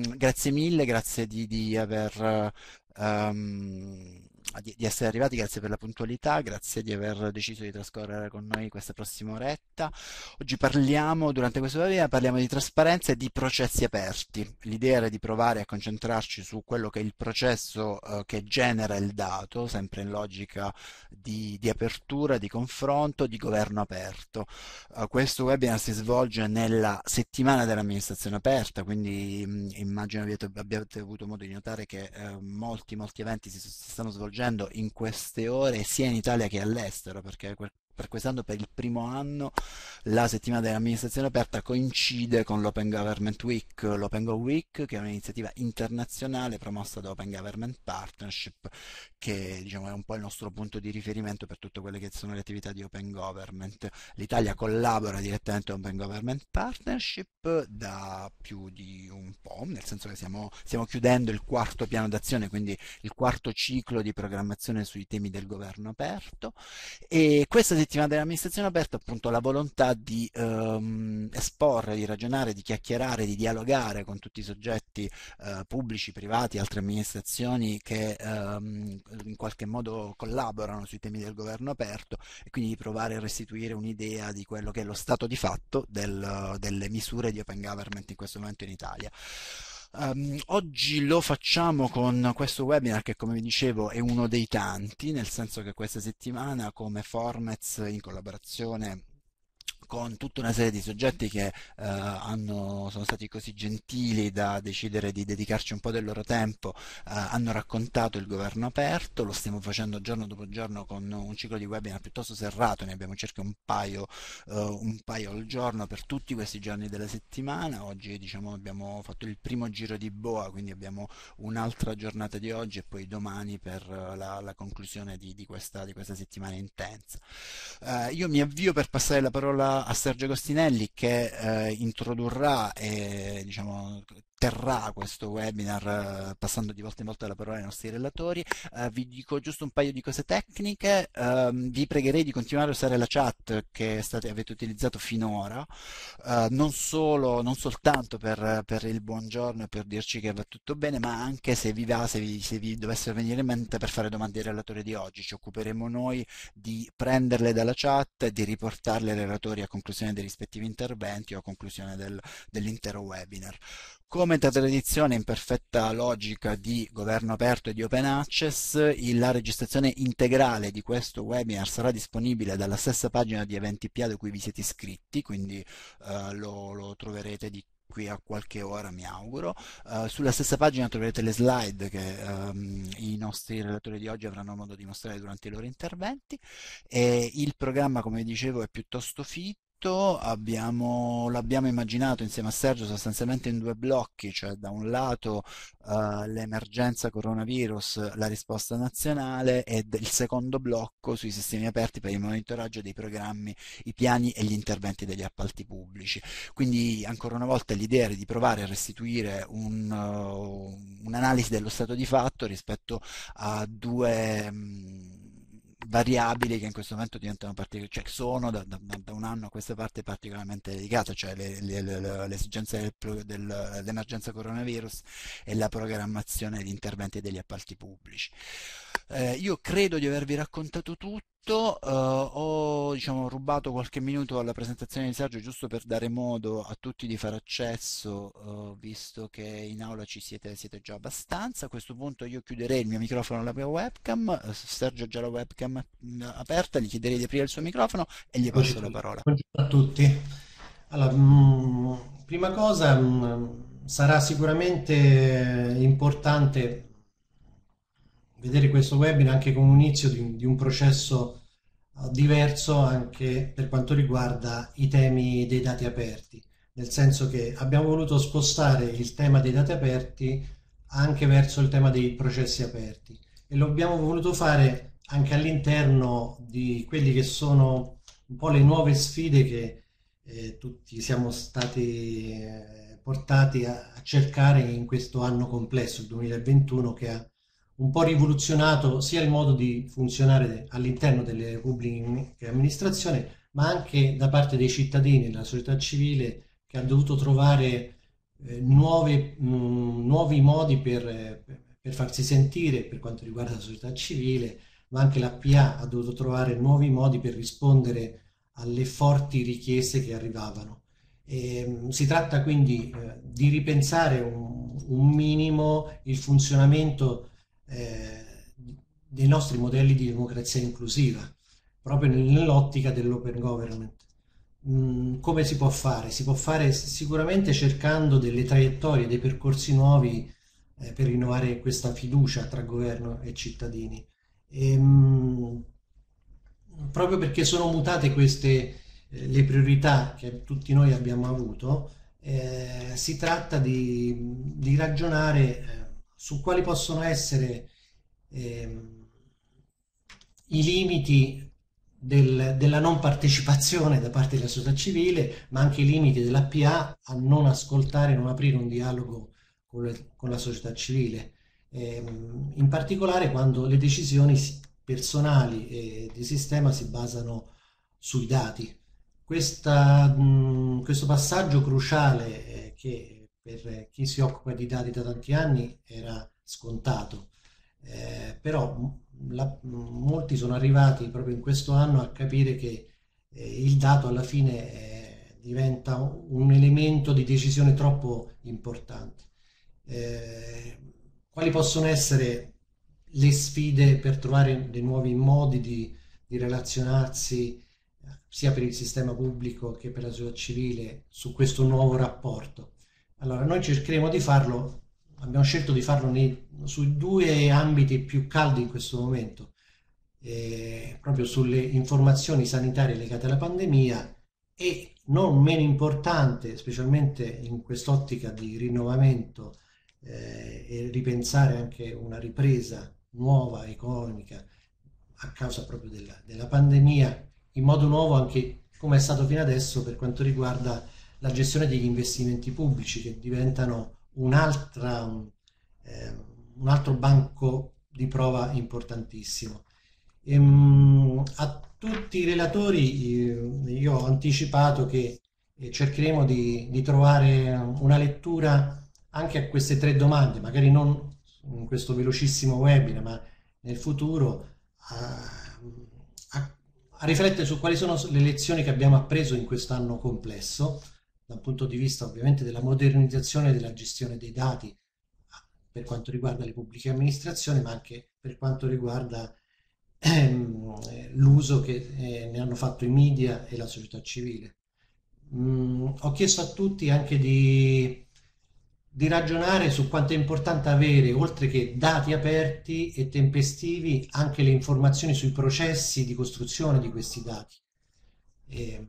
grazie mille, grazie di, di aver ehm, di, di essere arrivati, grazie per la puntualità, grazie di aver deciso di trascorrere con noi questa prossima oretta. Oggi parliamo, durante questo webinar, parliamo di trasparenza e di processi aperti. L'idea era di provare a concentrarci su quello che è il processo eh, che genera il dato, sempre in logica di, di apertura, di confronto, di governo aperto. Uh, questo webinar si svolge nella settimana dell'amministrazione aperta, quindi mh, immagino abbiate, abbiate, avuto modo di notare che eh, molti, molti eventi si, si stanno svolgendo svolgendo in queste ore sia in Italia che all'estero, perché per quest'anno per il primo anno la settimana dell'amministrazione aperta coincide con l'Open Government Week, l'Open Go Week che è un'iniziativa internazionale promossa da Open Government Partnership che diciamo, è un po' il nostro punto di riferimento per tutte quelle che sono le attività di Open Government. L'Italia collabora direttamente a Open Government Partnership da più di un po', nel senso che stiamo, stiamo chiudendo il quarto piano d'azione, quindi il quarto ciclo di programmazione sui temi del governo aperto e questa settimana dell'amministrazione aperta appunto la volontà di ehm, esporre, di ragionare, di chiacchierare, di dialogare con tutti i soggetti eh, pubblici, privati, altre amministrazioni che ehm, in qualche modo collaborano sui temi del governo aperto e quindi di provare a restituire un'idea di quello che è lo stato di fatto del, delle misure di open government in questo momento in Italia. Um, oggi lo facciamo con questo webinar che come vi dicevo è uno dei tanti, nel senso che questa settimana come Formez in collaborazione con tutta una serie di soggetti che eh, hanno, sono stati così gentili da decidere di dedicarci un po' del loro tempo, eh, hanno raccontato il governo aperto, lo stiamo facendo giorno dopo giorno con un ciclo di webinar piuttosto serrato, ne abbiamo circa un paio, eh, un paio al giorno per tutti questi giorni della settimana, oggi diciamo, abbiamo fatto il primo giro di boa, quindi abbiamo un'altra giornata di oggi e poi domani per la, la conclusione di, di, questa, di, questa, settimana intensa. Eh, io mi avvio per passare la parola a Sergio Costinelli che eh, introdurrà e diciamo, terrà questo webinar eh, passando di volta in volta la parola ai nostri relatori. Eh, vi dico giusto un paio di cose tecniche, eh, vi pregherei di continuare a usare la chat che state, avete utilizzato finora, eh, non, solo, non soltanto per, per, il buongiorno e per dirci che va tutto bene, ma anche se vi va, se vi, se vi dovessero venire in mente per fare domande ai relatori di oggi. Ci occuperemo noi di prenderle dalla chat e di riportarle ai relatori a conclusione dei rispettivi interventi o a conclusione del, dell'intero webinar. Come da tradizione in perfetta logica di governo aperto e di open access, la registrazione integrale di questo webinar sarà disponibile dalla stessa pagina di Eventipia da cui vi siete iscritti, quindi eh, lo, lo troverete di qui a qualche ora mi auguro. Uh, sulla stessa pagina troverete le slide che um, i nostri relatori di oggi avranno modo di mostrare durante i loro interventi. E il programma, come dicevo, è piuttosto fit abbiamo, l'abbiamo immaginato insieme a Sergio sostanzialmente in due blocchi, cioè da un lato uh, l'emergenza coronavirus, la risposta nazionale e il secondo blocco sui sistemi aperti per il monitoraggio dei programmi, i piani e gli interventi degli appalti pubblici. Quindi ancora una volta l'idea è di provare a restituire un, uh, un'analisi dello stato di fatto rispetto a due... Um, variabili che in questo momento diventano particolarmente, cioè sono da, da, da, un anno a questa parte particolarmente delicate, cioè le, le, le, le esigenze del, coronavirus e la programmazione di interventi degli appalti pubblici. Eh, io credo di avervi raccontato tutto, eh, ho diciamo, rubato qualche minuto alla presentazione di Sergio giusto per dare modo a tutti di fare accesso, eh, visto che in aula ci siete, siete, già abbastanza. A questo punto io chiuderei il mio microfono alla mia webcam, eh, Sergio ha già la webcam mm, aperta, gli chiederei di aprire il suo microfono e gli passo la parola. Buongiorno a tutti. Allora, mh, mm, prima cosa mh, mm, sarà sicuramente importante vedere questo webinar anche come un inizio di, di un processo uh, diverso anche per quanto riguarda i temi dei dati aperti, nel senso che abbiamo voluto spostare il tema dei dati aperti anche verso il tema dei processi aperti. E lo abbiamo voluto fare anche all'interno di quelli che sono un po' le nuove sfide che eh, tutti siamo stati eh, portati a, a cercare in questo anno complesso, il 2021, che ha un po' rivoluzionato sia il modo di funzionare all'interno delle pubbliche amministrazioni, ma anche da parte dei cittadini, della società civile, che ha dovuto trovare eh, nuove, mh, nuovi modi per, per farsi sentire per quanto riguarda la società civile, ma anche la PA ha dovuto trovare nuovi modi per rispondere alle forti richieste che arrivavano. E, si tratta quindi eh, di ripensare un, un, minimo il funzionamento dei nostri modelli di democrazia inclusiva, proprio nell'ottica dell'open government. Mm, come si può fare? Si può fare sicuramente cercando delle traiettorie, dei percorsi nuovi eh, per rinnovare questa fiducia tra governo e cittadini. E, mh, proprio perché sono mutate queste eh, le priorità che tutti noi abbiamo avuto, eh, si tratta di, di ragionare eh, su quali possono essere ehm, i limiti del, della non partecipazione da parte della società civile, ma anche i limiti della PA a non ascoltare, non aprire un dialogo con, le, con la società civile, ehm, in particolare quando le decisioni personali e di sistema si basano sui dati. Questa, mh, questo passaggio cruciale eh, che per chi si occupa di dati da tanti anni era scontato, eh, però la, molti sono arrivati proprio in questo anno a capire che eh, il dato alla fine eh, diventa un elemento di decisione troppo importante. Eh, quali possono essere le sfide per trovare dei nuovi modi di, di relazionarsi sia per il sistema pubblico che per la società civile su questo nuovo rapporto? Allora, noi cercheremo di farlo abbiamo scelto di farlo nei, sui due ambiti più caldi in questo momento, eh, proprio sulle informazioni sanitarie legate alla pandemia e non meno importante, specialmente in quest'ottica di rinnovamento eh, e ripensare anche una ripresa nuova economica a causa proprio della, della pandemia, in modo nuovo anche come è stato fino adesso per quanto riguarda la gestione degli investimenti pubblici che diventano un'altra, eh, un altro banco di prova importantissimo. Ehm, a tutti i relatori eh, io ho anticipato che eh, cercheremo di, di, trovare una lettura anche a queste tre domande, magari non in questo velocissimo webinar, ma nel futuro a, a, a riflettere su quali sono le lezioni che abbiamo appreso in quest'anno complesso dal punto di vista ovviamente della modernizzazione della gestione dei dati per quanto riguarda le pubbliche amministrazioni, ma anche per quanto riguarda ehm, l'uso che eh, ne hanno fatto i media e la società civile. Mm, ho chiesto a tutti anche di, di ragionare su quanto è importante avere, oltre che dati aperti e tempestivi, anche le informazioni sui processi di costruzione di questi dati. E,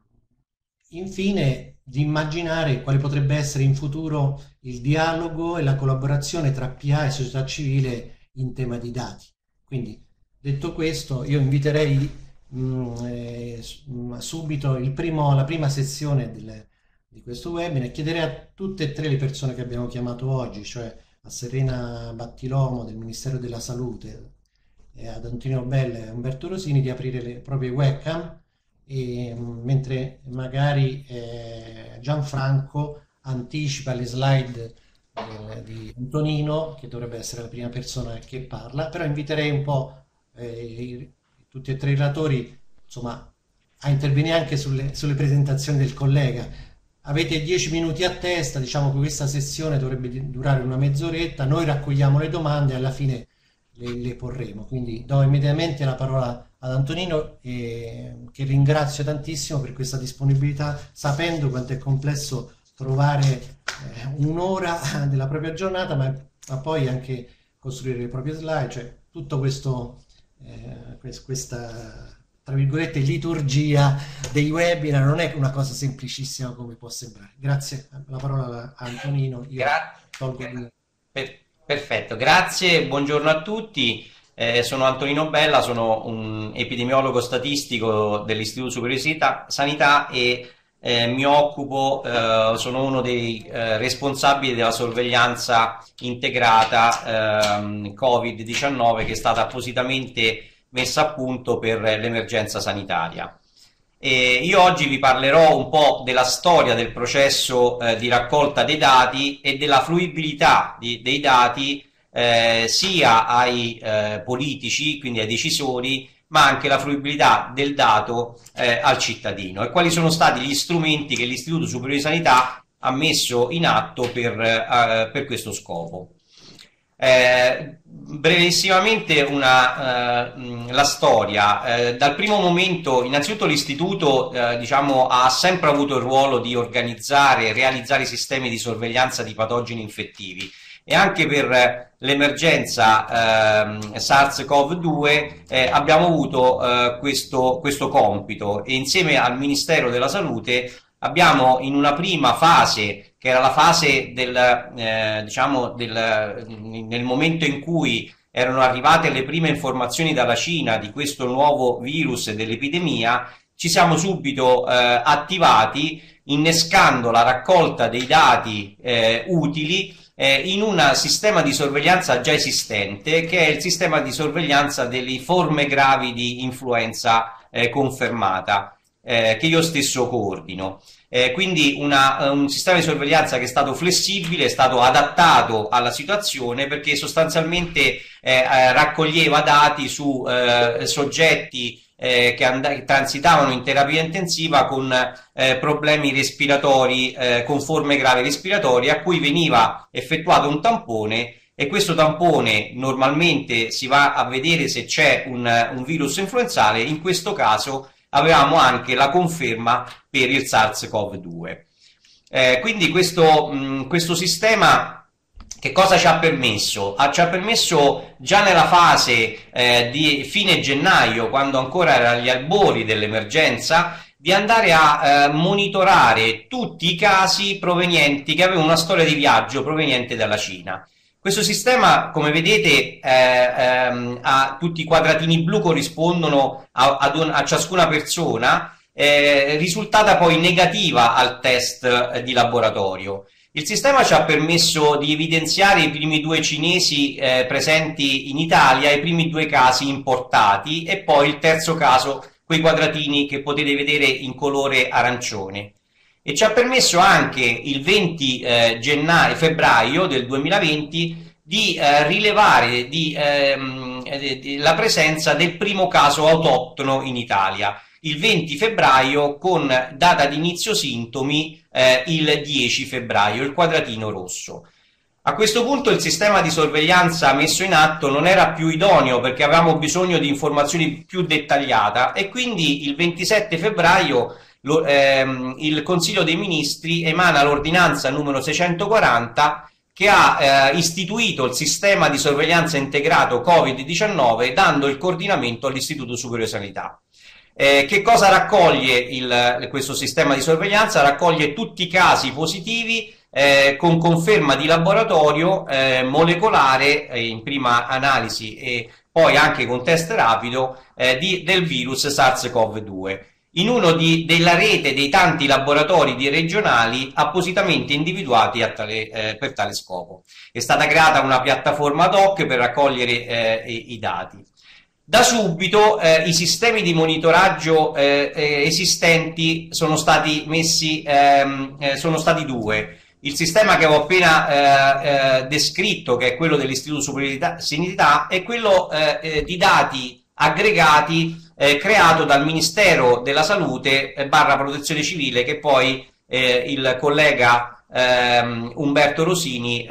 infine di immaginare quale potrebbe essere in futuro il dialogo e la collaborazione tra PA e società civile in tema di dati. Quindi, detto questo, io inviterei mh, mm, eh, mm, subito primo, la prima sezione del, di questo webinar e chiederei a tutte e tre le persone che abbiamo chiamato oggi, cioè a Serena Battilomo del Ministero della Salute, e ad Antonio Bella e Umberto Rosini di aprire le proprie webcam e, mentre magari eh, Gianfranco anticipa le slide eh, di Antonino, che dovrebbe essere la prima persona che parla, però inviterei un po' eh, tutti e tre i relatori insomma, a intervenire anche sulle, sulle presentazioni del collega. Avete dieci minuti a testa, diciamo che questa sessione dovrebbe durare una mezz'oretta, noi raccogliamo le domande e alla fine le, le porremo. Quindi do immediatamente la parola ad Antonino eh, che ringrazio tantissimo per questa disponibilità, sapendo quanto è complesso trovare eh, un'ora della propria giornata, ma, ma, poi anche costruire le proprie slide, cioè tutto questo, eh, questa tra virgolette liturgia dei webinar non è una cosa semplicissima come può sembrare. Grazie, la parola a Antonino. Io Gra- tolgo per, perfetto, grazie, buongiorno a tutti. Eh, sono Antonino Bella, sono un epidemiologo statistico dell'Istituto Superiore di Sanità e eh, mi occupo, eh, sono uno dei eh, responsabili della sorveglianza integrata ehm, Covid-19 che è stata appositamente messa a punto per l'emergenza sanitaria. E io oggi vi parlerò un po' della storia del processo eh, di raccolta dei dati e della fruibilità di, dei dati eh, sia ai eh, politici, quindi ai decisori, ma anche la fruibilità del dato eh, al cittadino e quali sono stati gli strumenti che l'Istituto Superiore di Sanità ha messo in atto per, eh, per questo scopo. Eh, brevissimamente una, eh, la storia. Eh, dal primo momento, innanzitutto l'istituto eh, diciamo, ha sempre avuto il ruolo di organizzare e realizzare sistemi di sorveglianza di patogeni infettivi e anche per l'emergenza ehm, SARS-CoV-2 eh, abbiamo avuto eh, questo, questo compito. E insieme al Ministero della Salute abbiamo in una prima fase, che era la fase del, eh, diciamo del, nel momento in cui erano arrivate le prime informazioni dalla Cina di questo nuovo virus e dell'epidemia, ci siamo subito eh, attivati innescando la raccolta dei dati eh, utili eh, in un sistema di sorveglianza già esistente che è il sistema di sorveglianza delle forme gravi di influenza eh, confermata eh, che io stesso coordino. Eh, quindi una, un sistema di sorveglianza che è stato flessibile, è stato adattato alla situazione perché sostanzialmente eh, eh, raccoglieva dati su soggetti eh, che, and- transitavano in terapia intensiva con eh, problemi respiratori, eh, con forme gravi respiratorie, a cui veniva effettuato un tampone e questo tampone normalmente si va a vedere se c'è un, un virus influenzale, in questo caso avevamo anche la conferma per il SARS-CoV-2. Eh, quindi questo, mh, questo sistema che cosa ci ha permesso? Ah, ci ha permesso già nella fase eh, di fine gennaio, quando ancora era agli albori dell'emergenza, di andare a eh, monitorare tutti i casi provenienti che avevano una storia di viaggio proveniente dalla Cina. Questo sistema, come vedete, eh, ehm, a tutti i quadratini blu corrispondono a, un, a ciascuna persona, eh, risultata poi negativa al test eh, di laboratorio. Il sistema ci ha permesso di evidenziare i primi due cinesi eh, presenti in Italia, i primi due casi importati e poi il terzo caso, quei quadratini che potete vedere in colore arancione. E ci ha permesso anche il 20 eh, gennaio, febbraio del 2020 di eh, rilevare di, ehm, di, la presenza del primo caso autoctono in Italia il 20 febbraio con data di inizio sintomi eh, il 10 febbraio, il quadratino rosso. A questo punto il sistema di sorveglianza messo in atto non era più idoneo perché avevamo bisogno di informazioni più dettagliate e quindi il 27 febbraio lo, ehm, il Consiglio dei Ministri emana l'ordinanza numero 640 che ha eh, istituito il sistema di sorveglianza integrato Covid-19 dando il coordinamento all'Istituto Superiore di Sanità. Eh, che cosa raccoglie il, questo sistema di sorveglianza? Raccoglie tutti i casi positivi eh, con conferma di laboratorio eh, molecolare eh, in prima analisi e poi anche con test rapido eh, di, del virus SARS-CoV-2 in uno di, della rete dei tanti laboratori di regionali appositamente individuati tale, eh, per tale scopo. È stata creata una piattaforma ad hoc per raccogliere i, i dati. Da subito eh, i sistemi di monitoraggio eh, eh, esistenti sono stati messi, ehm, eh, sono stati due. Il sistema che avevo appena eh, eh, descritto, che è quello dell'Istituto Superiore di Sanità, è quello di dati aggregati creato dal Ministero della Salute barra Protezione Civile, che poi il collega ehm, Umberto Rosini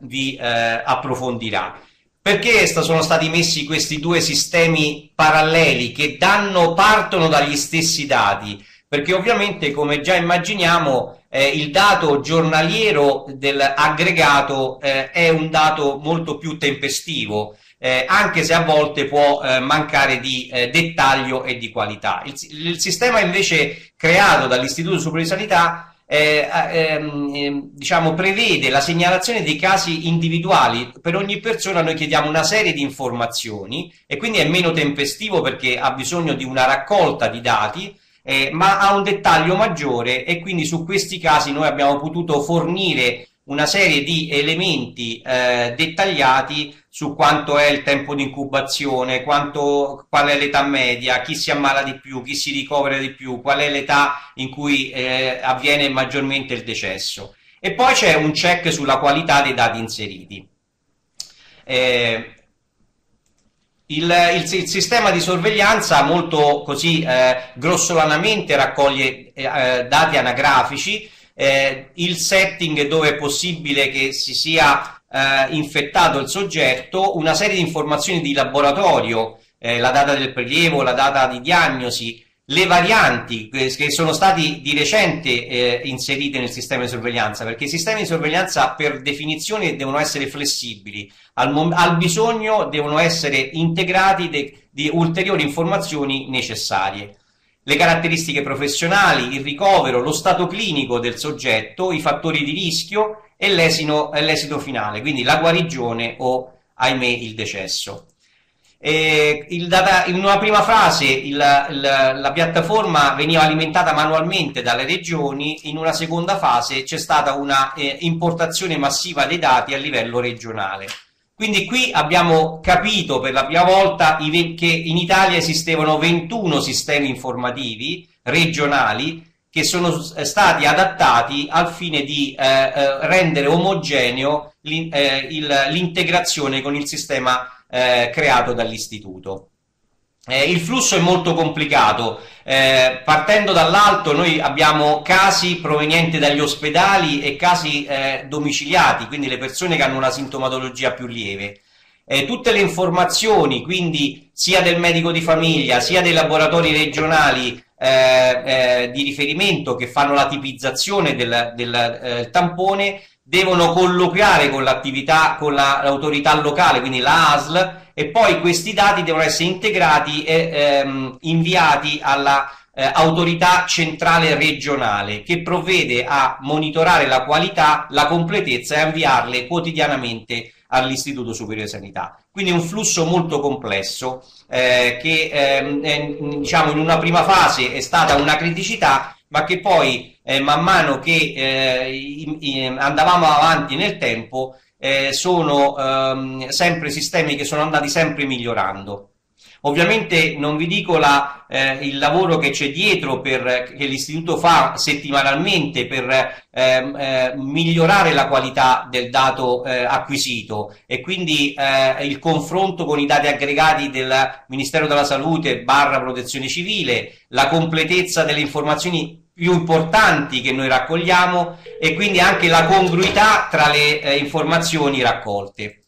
vi approfondirà. Perché sono stati messi questi due sistemi paralleli che danno, partono dagli stessi dati? Perché ovviamente, come già immaginiamo, eh, il dato giornaliero dell'aggregato eh, è un dato molto più tempestivo, eh, anche se a volte può eh, mancare di eh, dettaglio e di qualità. Il, il sistema invece creato dall'Istituto Superiore di Sanità eh, ehm, ehm, diciamo, prevede la segnalazione dei casi individuali. Per ogni persona noi chiediamo una serie di informazioni e quindi è meno tempestivo perché ha bisogno di una raccolta di dati, eh, ma ha un dettaglio maggiore e quindi su questi casi noi abbiamo potuto fornire una serie di elementi eh, dettagliati su quanto è il tempo di incubazione, quanto, qual è l'età media, chi si ammala di più, chi si ricovera di più, qual è l'età in cui eh, avviene maggiormente il decesso. E poi c'è un check sulla qualità dei dati inseriti. Eh, il, il, il, sistema di sorveglianza molto così eh, grossolanamente raccoglie eh, eh dati anagrafici, eh, il setting dove è possibile che si sia eh, infettato il soggetto, una serie di informazioni di laboratorio, eh, la data del prelievo, la data di diagnosi, le varianti che sono stati di recente eh, inserite nel sistema di sorveglianza, perché i sistemi di sorveglianza per definizione devono essere flessibili, al, al bisogno devono essere integrati di ulteriori informazioni necessarie. Le caratteristiche professionali, il ricovero, lo stato clinico del soggetto, i fattori di rischio e l'esito, finale, quindi la guarigione o, ahimè, il decesso. Data, in una prima fase il, il, la piattaforma veniva alimentata manualmente dalle regioni, in una seconda fase c'è stata una eh, importazione massiva dei dati a livello regionale. Quindi qui abbiamo capito per la prima volta che in Italia esistevano 21 sistemi informativi regionali che sono stati adattati al fine di eh, eh rendere omogeneo eh, l'integrazione con il sistema eh, creato dall'istituto. Eh, il flusso è molto complicato, eh, partendo dall'alto noi abbiamo casi provenienti dagli ospedali e casi eh, domiciliati, quindi le persone che hanno una sintomatologia più lieve. Eh, tutte le informazioni, quindi sia del medico di famiglia, sia dei laboratori regionali eh, eh, di riferimento che fanno la tipizzazione del, del tampone devono colloquiare con l'attività, con l'autorità locale, quindi la ASL, e poi questi dati devono essere integrati e ehm, inviati alla eh, autorità centrale regionale che provvede a monitorare la qualità, la completezza e a inviarle quotidianamente all'Istituto Superiore di Sanità. Quindi un flusso molto complesso eh, che eh, diciamo in una prima fase è stata una criticità, ma che poi eh, man mano che eh, andavamo avanti nel tempo eh, sono ehm, sempre sistemi che sono andati sempre migliorando. Ovviamente non vi dico la, eh, il lavoro che c'è dietro per, che l'istituto fa settimanalmente per ehm, eh, migliorare la qualità del dato eh, acquisito e quindi eh, il confronto con i dati aggregati del Ministero della Salute barra Protezione Civile, la completezza delle informazioni più importanti che noi raccogliamo e quindi anche la congruità tra le eh, informazioni raccolte.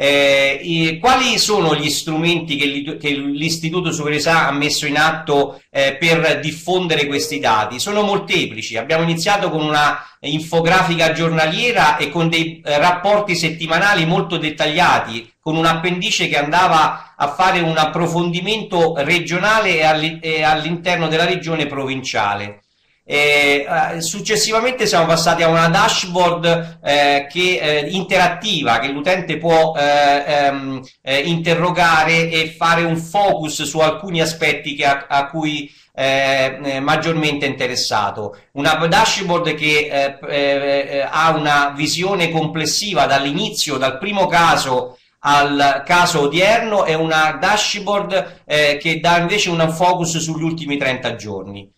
Eh, quali sono gli strumenti che, l'Istituto Superiorità ha messo in atto eh, per diffondere questi dati? Sono molteplici. Abbiamo iniziato con una infografica giornaliera e con dei eh, rapporti settimanali molto dettagliati, con un appendice che andava a fare un approfondimento regionale e all'interno della regione provinciale. Eh, successivamente siamo passati a una dashboard eh, che, eh, interattiva che l'utente può eh, ehm, eh, interrogare e fare un focus su alcuni aspetti a, a, cui eh, maggiormente interessato. Una dashboard che ha una visione complessiva dall'inizio, dal primo caso al caso odierno e una dashboard che dà invece un focus sugli ultimi 30 giorni.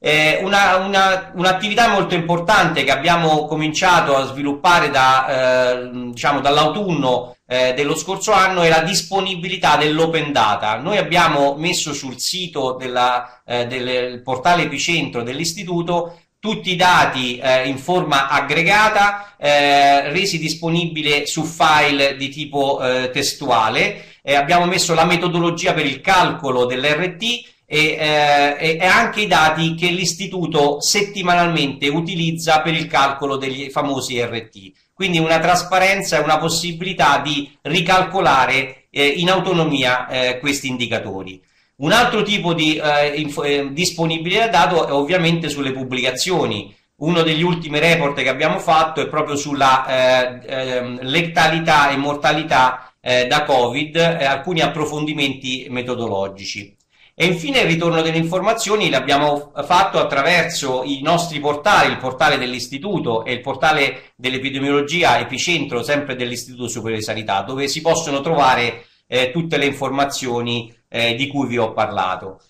Eh, una, una, un'attività molto importante che abbiamo cominciato a sviluppare da, eh, diciamo, dall'autunno eh, dello scorso anno è la disponibilità dell'open data. Noi abbiamo messo sul sito della, eh, del portale epicentro dell'istituto tutti i dati eh, in forma aggregata eh, resi disponibili su file di tipo testuale. abbiamo messo la metodologia per il calcolo dell'RT e, eh, e, anche i dati che l'istituto settimanalmente utilizza per il calcolo degli famosi RT. Quindi una trasparenza e una possibilità di ricalcolare eh, in autonomia eh, questi indicatori. Un altro tipo di eh, eh, disponibilità dato è ovviamente sulle pubblicazioni. Uno degli ultimi report che abbiamo fatto è proprio sulla eh, ehm, letalità e mortalità da Covid, alcuni approfondimenti metodologici. E infine il ritorno delle informazioni l'abbiamo fatto attraverso i nostri portali, il portale dell'Istituto e il portale dell'epidemiologia epicentro sempre dell'Istituto Superiore di Sanità, dove si possono trovare eh, tutte le informazioni eh, di cui vi ho parlato.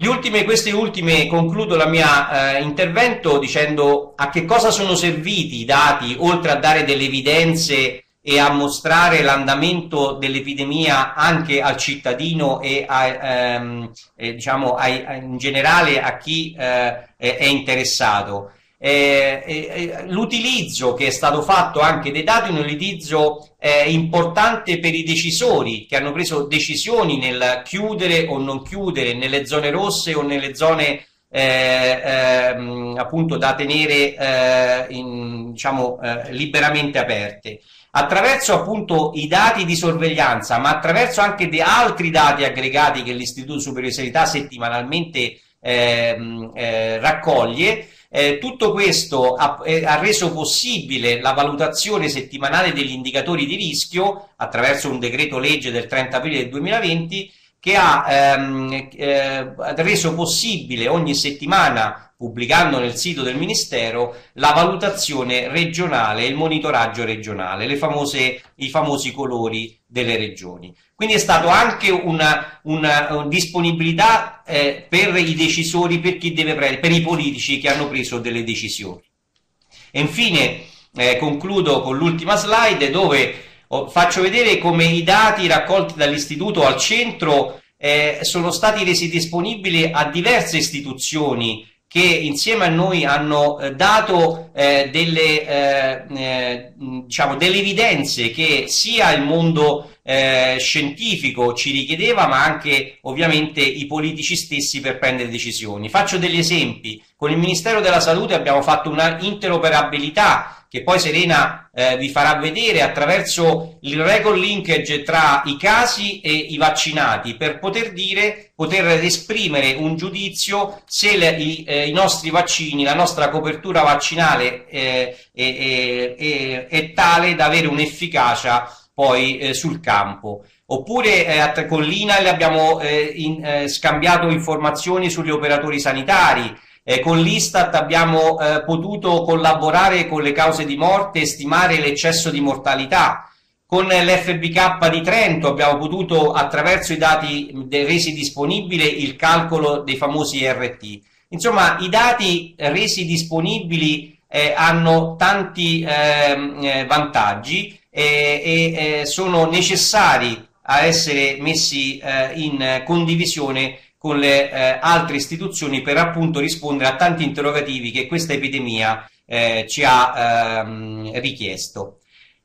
Ultime, queste ultime concludo il mio eh, intervento dicendo a che cosa sono serviti i dati, oltre a dare delle evidenze e a mostrare l'andamento dell'epidemia anche al cittadino e, a, ehm, e diciamo a, a, in generale a chi eh, è interessato. Eh, eh, l'utilizzo che è stato fatto anche dei dati è un utilizzo eh, importante per i decisori che hanno preso decisioni nel chiudere o non chiudere nelle zone rosse o nelle zone eh, ehm, appunto da tenere eh, in, diciamo, eh, liberamente aperte attraverso appunto i dati di sorveglianza, ma attraverso anche altri dati aggregati che l'Istituto Superiore di Sanità settimanalmente eh, eh, raccoglie, eh, tutto questo ha, eh, ha, reso possibile la valutazione settimanale degli indicatori di rischio attraverso un decreto legge del 30 aprile del 2020 che ha ehm, eh, reso possibile ogni settimana, pubblicando nel sito del Ministero, la valutazione regionale il monitoraggio regionale, le famose, i famosi colori delle regioni. Quindi è stato anche una, una, disponibilità eh, per i decisori, per prendere, per i politici che hanno preso delle decisioni. E infine eh, concludo con l'ultima slide dove faccio vedere come i dati raccolti dall'istituto al centro eh, sono stati resi disponibili a diverse istituzioni che insieme a noi hanno eh, dato eh, delle, eh, eh diciamo, delle evidenze che sia il mondo eh, scientifico ci richiedeva, ma anche ovviamente i politici stessi per prendere decisioni. Faccio degli esempi. Con il Ministero della Salute abbiamo fatto una interoperabilità che poi Serena eh, vi farà vedere attraverso il record linkage tra i casi e i vaccinati per poter dire, poter esprimere un giudizio se le, i, eh, i, nostri vaccini, la nostra copertura vaccinale eh, è, è, è, tale da avere un'efficacia poi eh, sul campo. Oppure eh, con l'INAL abbiamo eh, in, scambiato informazioni sugli operatori sanitari, eh, con l'Istat abbiamo eh, potuto collaborare con le cause di morte e stimare l'eccesso di mortalità. Con l'FBK di Trento abbiamo potuto, attraverso i dati resi disponibili, il calcolo dei famosi RT. Insomma, i dati resi disponibili eh, hanno tanti ehm, eh, vantaggi e sono necessari a essere messi eh, in condivisione con le eh, altre istituzioni per appunto rispondere a tanti interrogativi che questa epidemia eh, ci ha ehm, richiesto.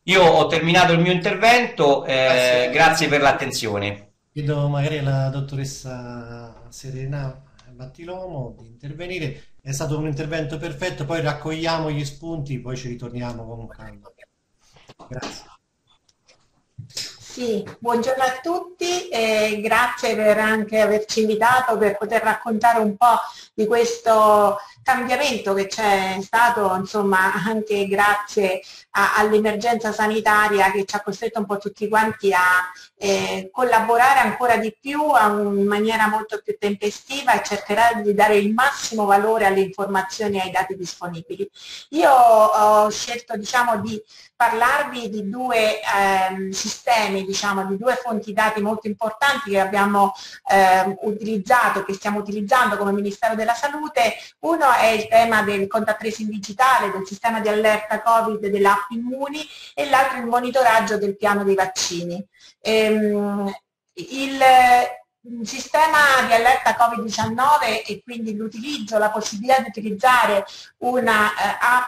Io ho terminato il mio intervento, eh, grazie. grazie per l'attenzione. Chiedo magari alla dottoressa Serena Battilomo di intervenire. È stato un intervento perfetto, poi raccogliamo gli spunti, poi ci ritorniamo con calma. Grazie. Sì, buongiorno a tutti e grazie per anche averci invitato per poter raccontare un po' di questo cambiamento che c'è stato, insomma, anche grazie all'emergenza sanitaria che ci ha costretto un po' tutti quanti a eh, collaborare ancora di più in maniera molto più tempestiva e cercherà di dare il massimo valore alle informazioni e ai dati disponibili. Io ho scelto diciamo, di parlarvi di due eh, sistemi, diciamo, di due fonti dati molto importanti che abbiamo eh, utilizzato, che stiamo utilizzando come Ministero della Salute. Uno è il tema del contact digitale, del sistema di allerta Covid dell'app Immuni e l'altro il monitoraggio del piano dei vaccini. Ehm, il, un sistema di allerta Covid-19 e quindi l'utilizzo, la possibilità di utilizzare una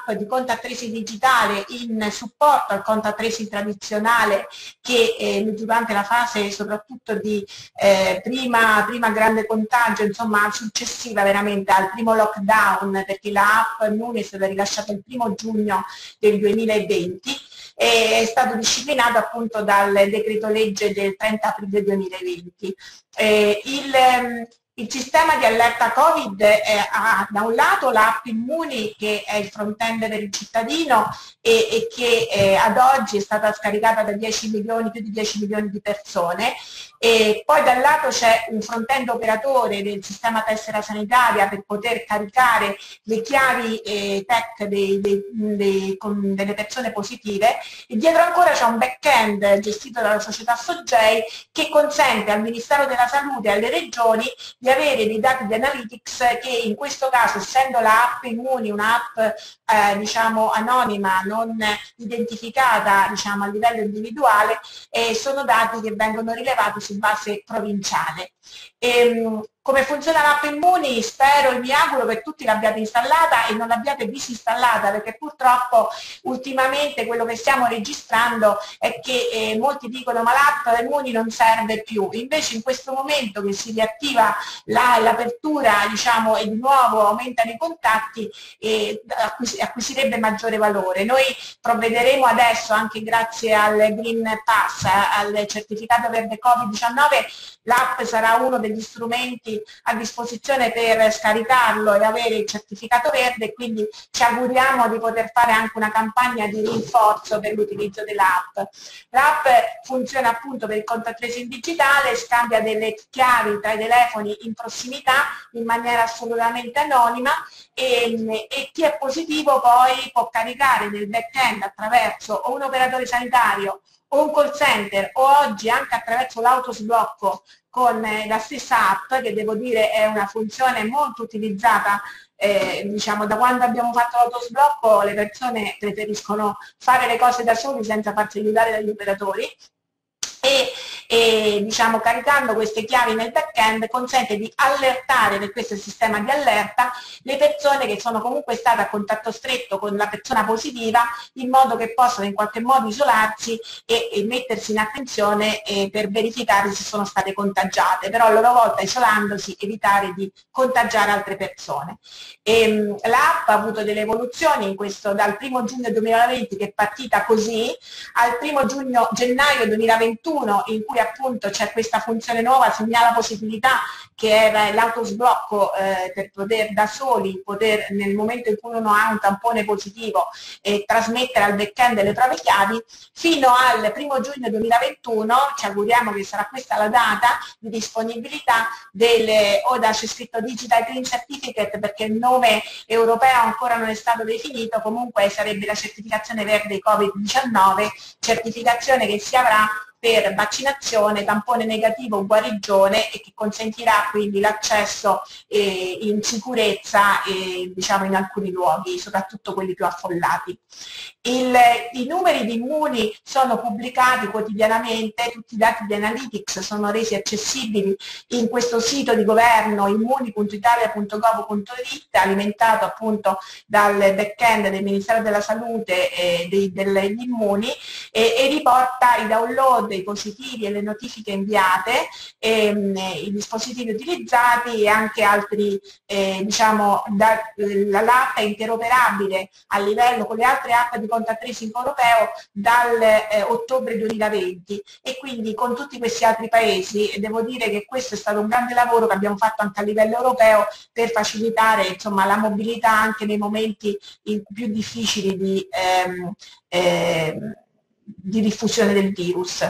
eh, di contact tracing digitale in supporto al contact tracing tradizionale che eh, durante la fase soprattutto di eh, prima, prima, grande contagio, insomma successiva veramente al primo lockdown perché la app è stata rilasciata il primo giugno del 2020 è stato disciplinato appunto dal decreto legge del 30 aprile 2020. Eh, il, ehm, il sistema di allerta Covid eh, ha da un lato l'app Immuni che è il front-end per il cittadino e, e che eh, ad oggi è stata scaricata da 10 milioni, più di 10 milioni di persone e poi dal lato c'è un front-end operatore del sistema tessera sanitaria per poter caricare le chiavi eh, tech dei, dei, dei, delle persone positive. E dietro ancora c'è un back-end gestito dalla società Sogei che consente al Ministero della Salute e alle regioni di avere dei dati di analytics che in questo caso essendo l'app Immuni un'app eh, diciamo anonima, non identificata diciamo, a livello individuale, eh, sono dati che vengono rilevati su base provinciale. E, ehm, come funziona l'app Immuni? Spero e mi auguro che tutti l'abbiate installata e non l'abbiate disinstallata perché purtroppo ultimamente quello che stiamo registrando è che eh, molti dicono ma l'app Immuni non serve più, invece in questo momento che si riattiva l'apertura la, diciamo, e di nuovo aumentano i contatti eh, acquis acquisirebbe maggiore valore. Noi provvederemo adesso anche grazie al Green Pass, al certificato verde Covid-19, l'app sarà uno degli strumenti a disposizione per scaricarlo e avere il certificato verde, quindi ci auguriamo di poter fare anche una campagna di rinforzo per l'utilizzo dell'app. L'app funziona appunto per il contact tracing digitale, scambia delle chiavi tra i telefoni in prossimità in maniera assolutamente anonima e, e chi è positivo poi può caricare nel back-end attraverso o un operatore sanitario o un call center o oggi anche attraverso l'autosblocco con eh, la stessa app che devo dire è una funzione molto utilizzata eh, diciamo da quando abbiamo fatto l'autosblocco le persone preferiscono fare le cose da soli senza farsi aiutare dagli operatori e, e diciamo, caricando queste chiavi nel back-end consente di allertare, per questo sistema di allerta, le persone che sono comunque state a contatto stretto con la persona positiva in modo che possano in qualche modo isolarsi e, e mettersi in attenzione eh, per verificare se sono state contagiate, però a loro volta isolandosi evitare di contagiare altre persone. Ehm, l'app ha avuto delle evoluzioni questo, dal 1 giugno 2020 che è partita così al 1 giugno, gennaio 2021 1 in cui appunto c'è questa funzione nuova, segnala possibilità che era l'autosblocco eh, per poter da soli, poter nel momento in cui uno ha un tampone positivo eh, trasmettere al backend le proprie chiavi, fino al primo giugno 2021, ci auguriamo che sarà questa la data di disponibilità delle, ora c'è scritto Digital Green Certificate perché il nome europeo ancora non è stato definito, comunque sarebbe la certificazione verde Covid-19, certificazione che si avrà per vaccinazione, tampone negativo, guarigione e che consentirà quindi l'accesso eh, in sicurezza eh, diciamo in alcuni luoghi, soprattutto quelli più affollati. Il, I numeri di Immuni sono pubblicati quotidianamente, tutti i dati di Analytics sono resi accessibili in questo sito di governo immuni.italia.gov.it alimentato appunto dal back-end del Ministero della Salute e dei, degli Immuni e, e riporta i download, i positivi e le notifiche inviate, ehm, i dispositivi utilizzati e anche altri, eh, diciamo, da, l'app è interoperabile a livello con le altre app di contact tracing europeo dal eh, ottobre 2020 e quindi con tutti questi altri paesi devo dire che questo è stato un grande lavoro che abbiamo fatto anche a livello europeo per facilitare insomma, la mobilità anche nei momenti più difficili di, ehm, eh, di diffusione del virus.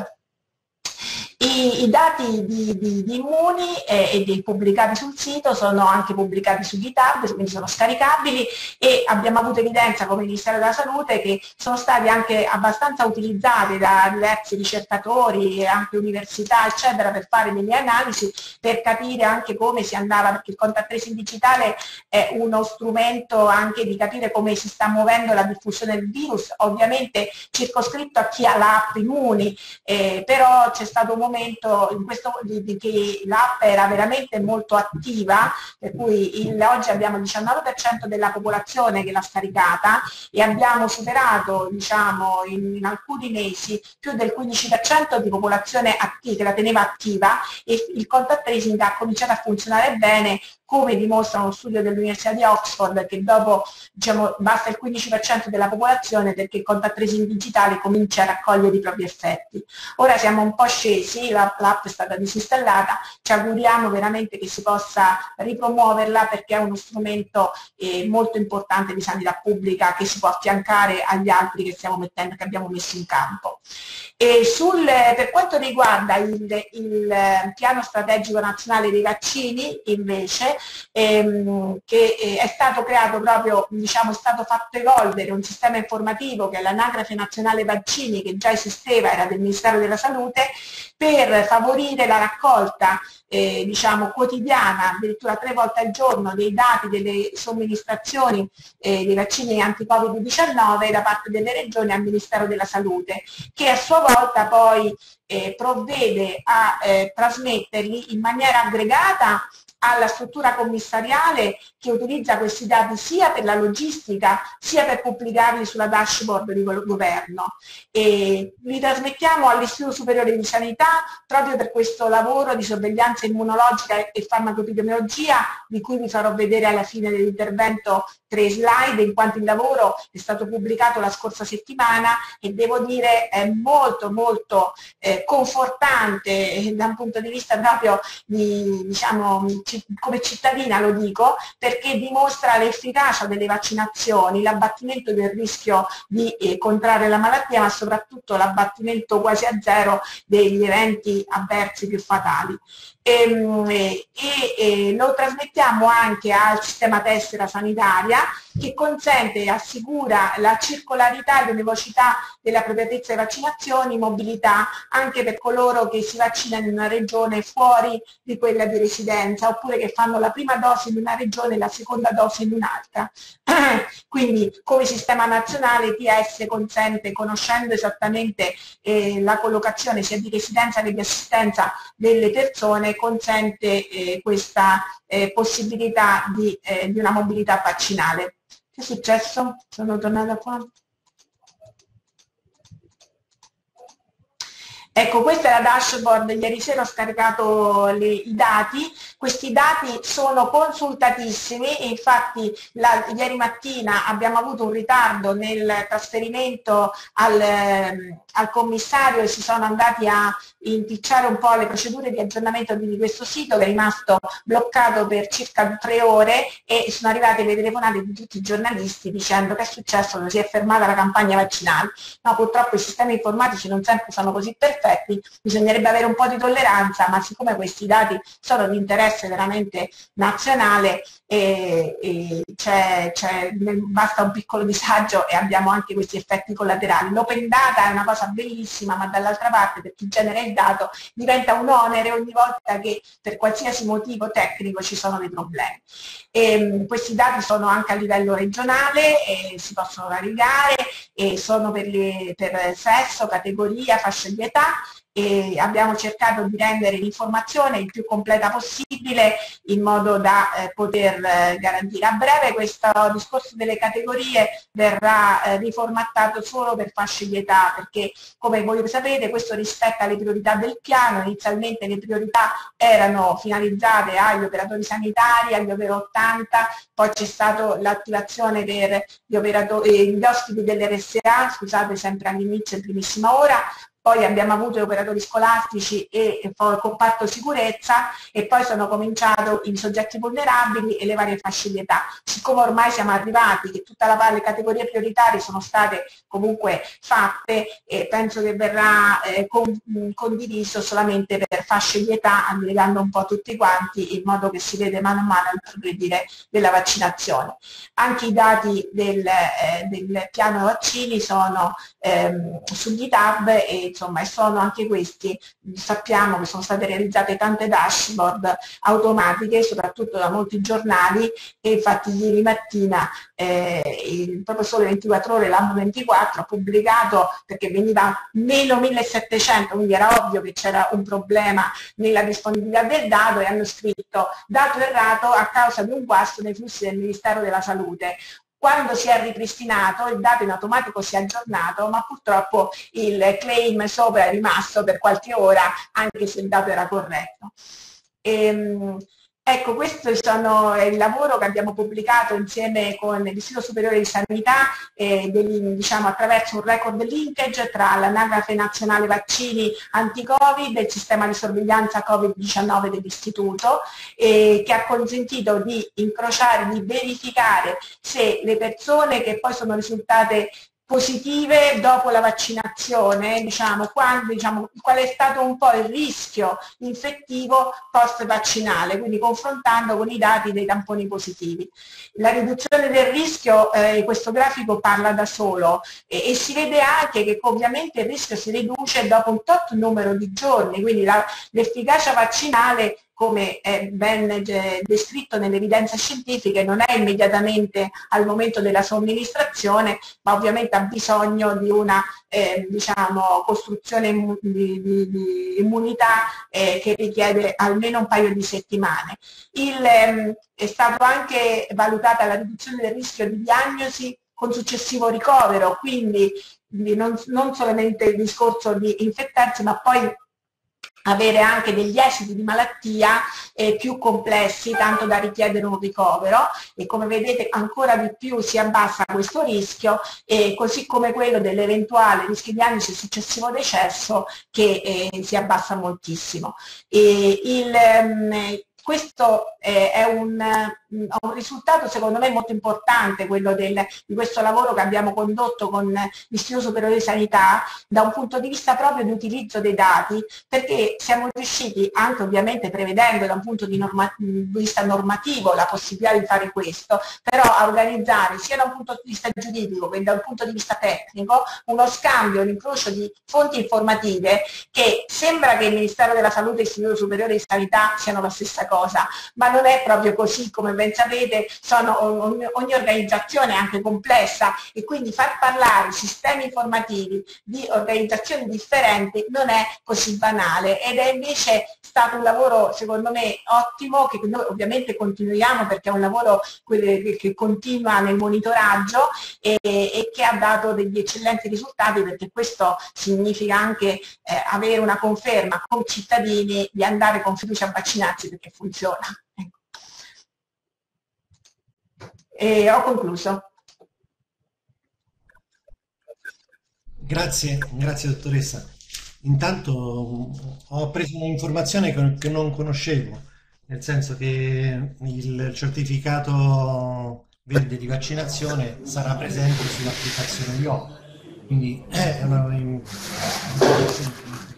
I, i dati di, di, di Immuni eh, e dei pubblicati sul sito sono anche pubblicati su GitHub, quindi sono scaricabili e abbiamo avuto evidenza come Ministero della Salute che sono stati anche abbastanza utilizzati da diversi ricercatori, anche università, eccetera, per fare delle analisi, per capire anche come si andava, perché il contact tracing digitale è uno strumento anche di capire come si sta muovendo la diffusione del virus, ovviamente circoscritto a chi ha l'app Immuni, eh, però c'è stato un momento in questo, di, di che l'app era veramente molto attiva, per cui il, oggi abbiamo il 19% della popolazione che l'ha scaricata e abbiamo superato diciamo, in, in, alcuni mesi più del 15% di popolazione attiva, che la teneva attiva e il contact tracing ha cominciato a funzionare bene come dimostra uno studio dell'Università di Oxford che dopo diciamo, basta il 15% della popolazione perché il contact tracing digitale comincia a raccogliere i propri effetti. Ora siamo un po' scesi sì, l'app è stata disinstallata, ci auguriamo veramente che si possa ripromuoverla perché è uno strumento eh, molto importante di sanità pubblica che si può affiancare agli altri che, stiamo mettendo, che abbiamo messo in campo. Sul, per quanto riguarda il, il, piano strategico nazionale dei vaccini, invece, ehm, che eh, è stato creato proprio, diciamo, è stato fatto evolvere un sistema informativo che è l'anagrafe nazionale vaccini, che già esisteva, era del Ministero della Salute, per favorire la raccolta eh, diciamo, quotidiana, addirittura tre volte al giorno, dei dati delle somministrazioni eh, dei vaccini anti-Covid-19 da parte delle regioni al Ministero della Salute, che a sua volta poi eh, provvede a eh, trasmetterli in maniera aggregata alla struttura commissariale che utilizza questi dati sia per la logistica sia per pubblicarli sulla dashboard di governo. E li trasmettiamo all'Istituto Superiore di Sanità proprio per questo lavoro di sorveglianza immunologica e farmacopidemiologia di cui vi farò vedere alla fine dell'intervento tre slide in quanto il lavoro è stato pubblicato la scorsa settimana e devo dire è molto molto eh, confortante eh, da un punto di vista proprio di, diciamo, come cittadina lo dico, perché dimostra l'efficacia delle vaccinazioni, l'abbattimento del rischio di eh, contrarre la malattia, ma soprattutto l'abbattimento quasi a zero degli eventi avversi più fatali. Ehm, e, e, e, lo trasmettiamo anche al sistema tessera sanitaria che consente e assicura la circolarità e l'univocità dell'appropriatezza delle vaccinazioni, mobilità anche per coloro che si vaccinano in una regione fuori di quella di residenza oppure che fanno la prima dose in una regione e la seconda dose in un'altra. Quindi come sistema nazionale TS consente, conoscendo esattamente eh, la collocazione sia di residenza che di assistenza delle persone, consente eh, questa eh, possibilità di, eh, di una mobilità vaccinale. Che è successo? Sono tornata qua. Ecco, questa è la dashboard, ieri sera ho scaricato le, i dati, questi dati sono consultatissimi, infatti la, ieri mattina abbiamo avuto un ritardo nel trasferimento al, al commissario e si sono andati a impicciare un po' le procedure di aggiornamento di questo sito che è rimasto bloccato per circa tre ore e sono arrivate le telefonate di tutti i giornalisti dicendo che è successo, si è fermata la campagna vaccinale. No, purtroppo i sistemi informatici non sempre sono così perfetti, bisognerebbe avere un po' di tolleranza, ma siccome questi dati sono di interesse veramente nazionale e, e c'è, c'è, basta un piccolo disagio e abbiamo anche questi effetti collaterali. L'open data è una cosa bellissima, ma dall'altra parte per chi genera il dato diventa un onere ogni volta che per qualsiasi motivo tecnico ci sono dei problemi. E, questi dati sono anche a livello regionale, si possono navigare, e sono per, le, per sesso, categoria, fascia di età e abbiamo cercato di rendere l'informazione il più completa possibile in modo da eh, poter eh, garantire. A breve questo discorso delle categorie verrà eh, riformattato solo per fasce di età perché come voi sapete questo rispetta le priorità del piano, inizialmente le priorità erano finalizzate agli operatori sanitari, agli over 80, poi c'è stata l'attivazione per gli, operatori, gli ospiti dell'RSA, scusate sempre all'inizio in primissima ora, poi abbiamo avuto gli operatori scolastici e, poi il comparto sicurezza e poi sono cominciato i soggetti vulnerabili e le varie fasce di età. Siccome ormai siamo arrivati che tutte le categorie prioritarie sono state comunque fatte, eh, penso che verrà eh, con, condiviso solamente per fasce di età, aggregando un po' tutti quanti in modo che si vede mano a mano il progredire della vaccinazione. Anche i dati del, eh, del piano vaccini sono ehm, sugli tab e insomma, e sono anche questi, sappiamo che sono state realizzate tante dashboard automatiche, soprattutto da molti giornali, e infatti ieri mattina, eh, il, proprio sole 24 ore, l'anno 24, ha pubblicato, perché veniva meno 1700, quindi era ovvio che c'era un problema nella disponibilità del dato, e hanno scritto dato errato a causa di un guasto nei flussi del Ministero della Salute quando si è ripristinato il dato in automatico si è aggiornato, ma purtroppo il claim sopra è rimasto per qualche ora, anche se il dato era corretto. Ehm, Ecco, questo sono, è il lavoro che abbiamo pubblicato insieme con l'Istituto Superiore di Sanità eh, del, diciamo, attraverso un record linkage tra l'Anagrafe Nazionale Vaccini Anti-Covid e il sistema di sorveglianza Covid-19 dell'Istituto, eh, che ha consentito di incrociare, di verificare se le persone che poi sono risultate positive dopo la vaccinazione, diciamo, quando, diciamo, qual è stato un po' il rischio infettivo post vaccinale, quindi confrontando con i dati dei tamponi positivi. La riduzione del rischio, eh, questo grafico parla da solo e, e, si vede anche che ovviamente il rischio si riduce dopo un tot numero di giorni, quindi l'efficacia vaccinale come è ben descritto nelle evidenze scientifiche, non è immediatamente al momento della somministrazione, ma ovviamente ha bisogno di una eh, diciamo, costruzione di, di, di immunità eh, che richiede almeno un paio di settimane. Il, ehm, è stata anche valutata la riduzione del rischio di diagnosi con successivo ricovero, quindi non, non solamente il discorso di infettarsi, ma poi avere anche degli esiti di malattia eh, più complessi, tanto da richiedere un ricovero e come vedete ancora di più si abbassa questo rischio, eh, così come quello dell'eventuale rischio di diagnosi successivo decesso che eh, si abbassa moltissimo. Il, ehm, questo eh, è un, un, risultato secondo me molto importante, quello del, di questo lavoro che abbiamo condotto con l'Istituto Superiore di Sanità da un punto di vista proprio di utilizzo dei dati, perché siamo riusciti, anche ovviamente prevedendo da un punto di, norma, di vista normativo la possibilità di fare questo, però a organizzare sia da un punto di vista giuridico che da un punto di vista tecnico uno scambio, un incrocio di fonti informative che sembra che il Ministero della Salute e l'Istituto Superiore di Sanità siano la stessa cosa, ma non è proprio così, come ben sapete, sono, ogni, organizzazione è anche complessa e quindi far parlare sistemi informativi di organizzazioni differenti non è così banale ed è invece stato un lavoro secondo me ottimo che noi ovviamente continuiamo perché è un lavoro che continua nel monitoraggio e, e che ha dato degli eccellenti risultati perché questo significa anche eh, avere una conferma con cittadini di andare con fiducia a vaccinarsi perché funziona funziona. Ecco. E ho concluso. Grazie, grazie dottoressa. Intanto ho preso un'informazione che non conoscevo, nel senso che il certificato verde di vaccinazione sarà presente sull'applicazione IO. Quindi è una,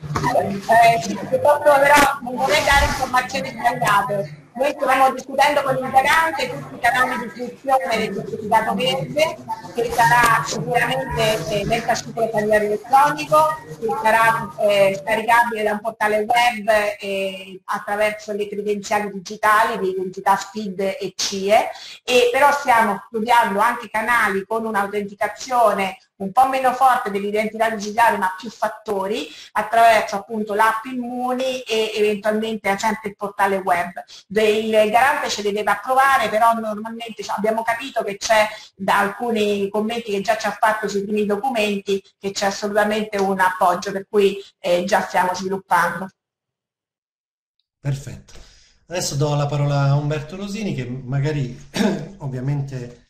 eh, purtroppo però non vorrei dare informazioni sbagliate. Noi stiamo discutendo con l'integrante tutti i canali di fruizione del certificato verde che sarà sicuramente eh, nel fascicolo sanitario elettronico, che sarà eh, scaricabile da un portale web eh, attraverso le credenziali digitali di identità SPID e CIE, e. Però stiamo studiando anche canali con un'autenticazione un po' meno forte dell'identità digitale ma più fattori attraverso appunto l'app Immuni e eventualmente sempre il portale web. Il garante ce li deve approvare però normalmente abbiamo capito che c'è da alcuni commenti che già ci ha fatto sui primi documenti che c'è assolutamente un appoggio per cui eh, già stiamo sviluppando. Perfetto. Adesso do la parola a Umberto Rosini che magari ovviamente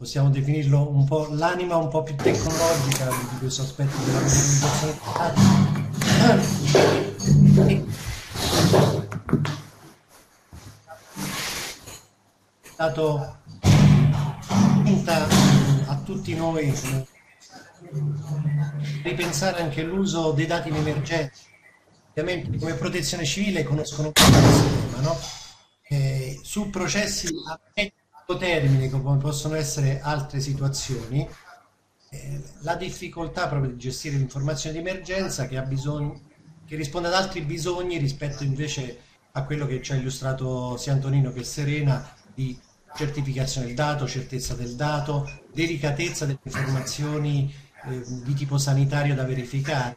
possiamo definirlo un po' l'anima un po' più tecnologica di questo aspetto della comunicazione. È stato a tutti noi ripensare anche l'uso dei dati in emergenza. Ovviamente come protezione civile conoscono questo tema, no? Eh, su processi a termine, come possono essere altre situazioni, eh, la difficoltà proprio di gestire l'informazione di emergenza che, ha bisogno, che risponde ad altri bisogni rispetto invece a quello che ci ha illustrato sia Antonino che Serena di certificazione del dato, certezza del dato, delicatezza delle informazioni eh, di tipo sanitario da verificare.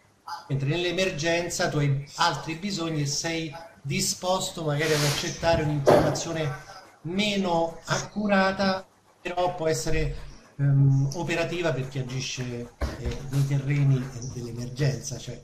Mentre nell'emergenza tu hai altri bisogni e sei disposto magari ad accettare un'informazione meno accurata, però può essere um, operativa per chi agisce eh, nei terreni dell'emergenza. Cioè.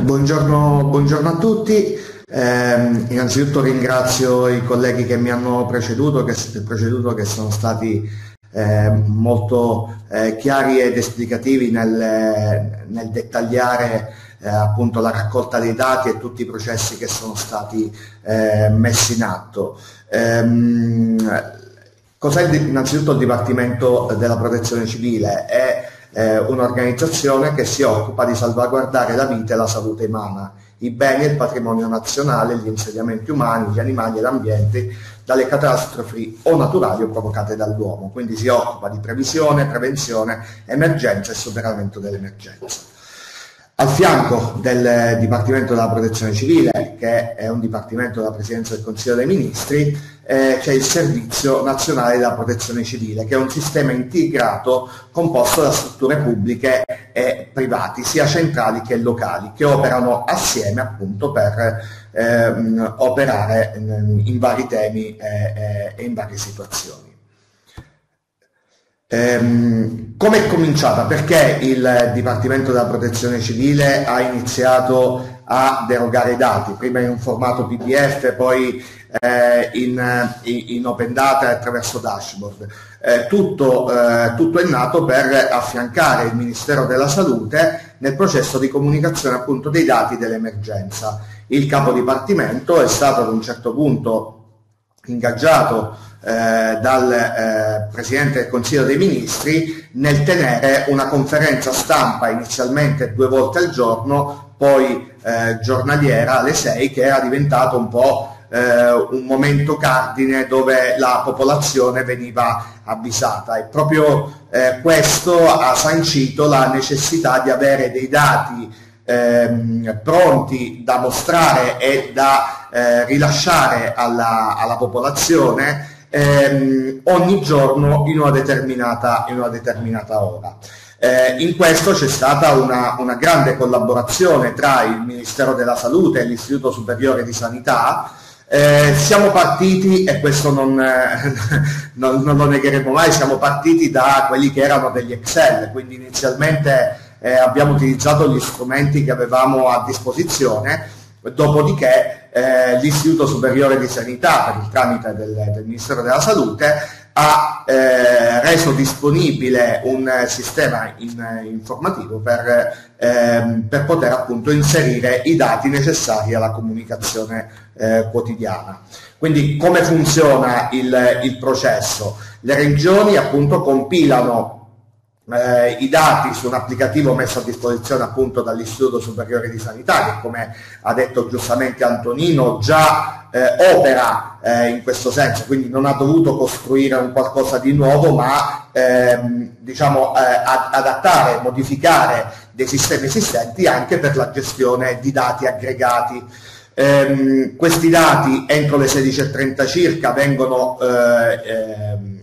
Buongiorno, buongiorno, a tutti. Eh, innanzitutto ringrazio i colleghi che mi hanno preceduto, che, preceduto, che sono stati eh, molto eh, chiari ed esplicativi nel, nel dettagliare eh, appunto la raccolta dei dati e tutti i processi che sono stati eh, messi in atto. Ehm, cos'è innanzitutto il Dipartimento della Protezione Civile? È eh, un'organizzazione che si occupa di salvaguardare la vita e la salute umana, i beni e il patrimonio nazionale, gli insediamenti umani, gli animali e l'ambiente dalle catastrofi o naturali o provocate dall'uomo. Quindi si occupa di previsione, prevenzione, emergenza e superamento dell'emergenza. Al fianco del Dipartimento della Protezione Civile, che è un dipartimento della Presidenza del Consiglio dei Ministri, eh, c'è il Servizio Nazionale della Protezione Civile, che è un sistema integrato composto da strutture pubbliche e privati, sia centrali che locali, che operano assieme appunto per ehm, operare in, in, vari temi e, e in varie situazioni. Ehm, come è cominciata? Perché il Dipartimento della Protezione Civile ha iniziato a derogare i dati, prima in un formato PDF, poi eh, in, in, open data attraverso dashboard. Eh, tutto, eh, tutto, è nato per affiancare il Ministero della Salute nel processo di comunicazione appunto dei dati dell'emergenza. Il capo dipartimento è stato ad un certo punto ingaggiato eh, dal eh, Presidente del Consiglio dei Ministri nel tenere una conferenza stampa inizialmente due volte al giorno, poi eh, giornaliera alle 6, che era diventato un po' eh, un momento cardine dove la popolazione veniva avvisata. E proprio eh, questo ha sancito la necessità di avere dei dati ehm, pronti da mostrare e da eh, rilasciare alla, alla popolazione ehm, ogni giorno in una determinata, in una determinata ora. Eh, in questo c'è stata una, una, grande collaborazione tra il Ministero della Salute e l'Istituto Superiore di Sanità. Eh, siamo partiti, e questo non, eh, non, non, lo negheremo mai, siamo partiti da quelli che erano degli Excel, quindi inizialmente eh, abbiamo utilizzato gli strumenti che avevamo a disposizione, dopodiché eh, l'Istituto Superiore di Sanità, per il tramite del, del Ministero della Salute, ha eh, reso disponibile un sistema in, informativo per, ehm, per, poter appunto inserire i dati necessari alla comunicazione eh, quotidiana. Quindi come funziona il, il processo? Le regioni appunto compilano eh, i dati su un applicativo messo a disposizione appunto dall'Istituto Superiore di Sanità che come ha detto giustamente Antonino già eh, opera eh, in questo senso, quindi non ha dovuto costruire un qualcosa di nuovo ma ehm, diciamo eh, adattare, modificare dei sistemi esistenti anche per la gestione di dati aggregati. Ehm, questi dati entro le 16.30 circa vengono eh, ehm,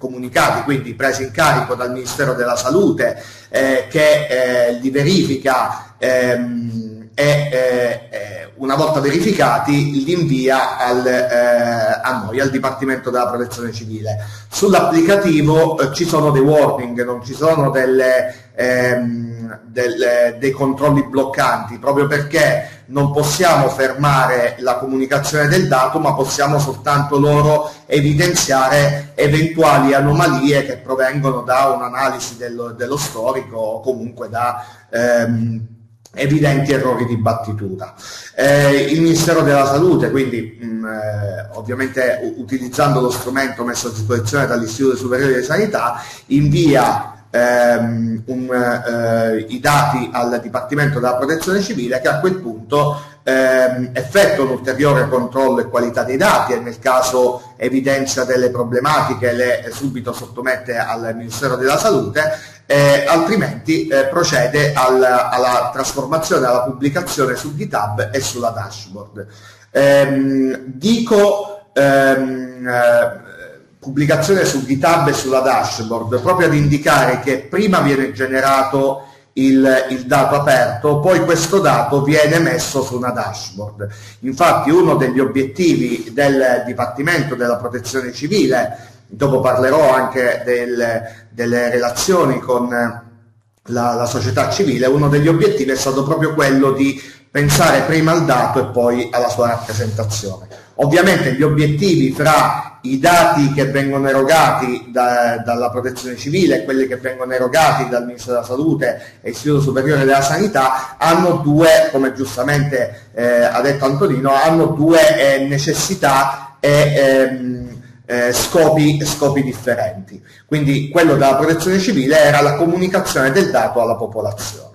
comunicati, quindi presi in carico dal Ministero della Salute, eh, che eh, li verifica ehm, e eh, eh, una volta verificati li invia al, eh, a noi, al Dipartimento della Protezione Civile. Sull'applicativo ci sono dei warning, non ci sono delle, ehm, delle, dei controlli bloccanti, proprio perché non possiamo fermare la comunicazione del dato, ma possiamo soltanto loro evidenziare eventuali anomalie che provengono da un'analisi dello, dello storico o comunque da ehm, evidenti errori di battitura. Eh, il Ministero della Salute, quindi mh, eh, ovviamente utilizzando lo strumento messo a disposizione dall'Istituto Superiore di Sanità, invia ehm, un, eh, i dati al Dipartimento della Protezione Civile che a quel punto ehm, effettua un ulteriore controllo e qualità dei dati e nel caso evidenzia delle problematiche le subito sottomette al Ministero della Salute eh, altrimenti eh, procede al, alla trasformazione, alla pubblicazione su GitHub e sulla dashboard. Ehm, dico ehm, eh, pubblicazione su GitHub e sulla dashboard, proprio ad indicare che prima viene generato il, il, dato aperto, poi questo dato viene messo su una dashboard. Infatti uno degli obiettivi del Dipartimento della Protezione Civile, dopo parlerò anche del, delle relazioni con la, la società civile, uno degli obiettivi è stato proprio quello di pensare prima al dato e poi alla sua rappresentazione. Ovviamente gli obiettivi fra i dati che vengono erogati da, dalla protezione civile e quelli che vengono erogati dal Ministero della Salute e Istituto Superiore della Sanità hanno due, come giustamente eh, ha detto Antonino, hanno due eh, necessità e ehm, eh, scopi, scopi differenti. Quindi quello della protezione civile era la comunicazione del dato alla popolazione.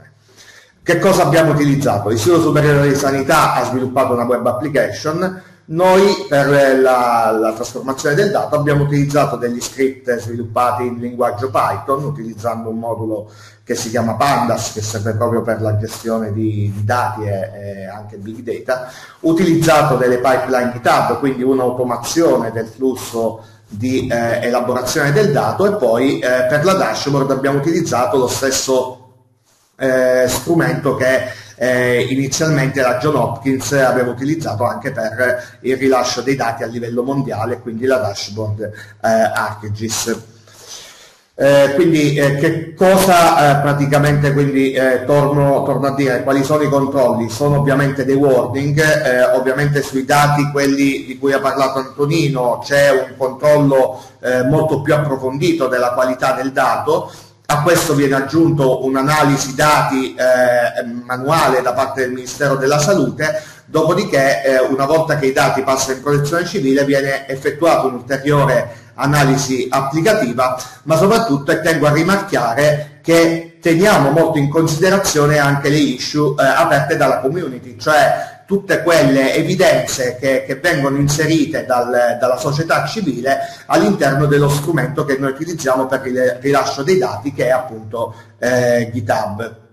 Che cosa abbiamo utilizzato? L'Istituto Superiore di Sanità ha sviluppato una web application noi per la, la, trasformazione del dato abbiamo utilizzato degli script sviluppati in linguaggio Python utilizzando un modulo che si chiama Pandas che serve proprio per la gestione di, di dati e, e, anche big data, utilizzato delle pipeline GitHub, quindi un'automazione del flusso di eh, elaborazione del dato e poi eh, per la dashboard abbiamo utilizzato lo stesso eh, strumento che eh, inizialmente la John Hopkins aveva utilizzato anche per il rilascio dei dati a livello mondiale, quindi la dashboard eh, ArcGIS. Eh, quindi eh, che cosa eh, praticamente quindi eh, torno, torno, a dire quali sono i controlli sono ovviamente dei warning eh, ovviamente sui dati quelli di cui ha parlato Antonino c'è un controllo eh, molto più approfondito della qualità del dato a questo viene aggiunto un'analisi dati eh, manuale da parte del Ministero della Salute, dopodiché eh, una volta che i dati passano in protezione civile viene effettuata un'ulteriore analisi applicativa, ma soprattutto e tengo a rimarchiare che teniamo molto in considerazione anche le issue eh, aperte dalla community, cioè tutte quelle evidenze che, che vengono inserite dal, dalla società civile all'interno dello strumento che noi utilizziamo per il rilascio dei dati che è appunto eh, GitHub.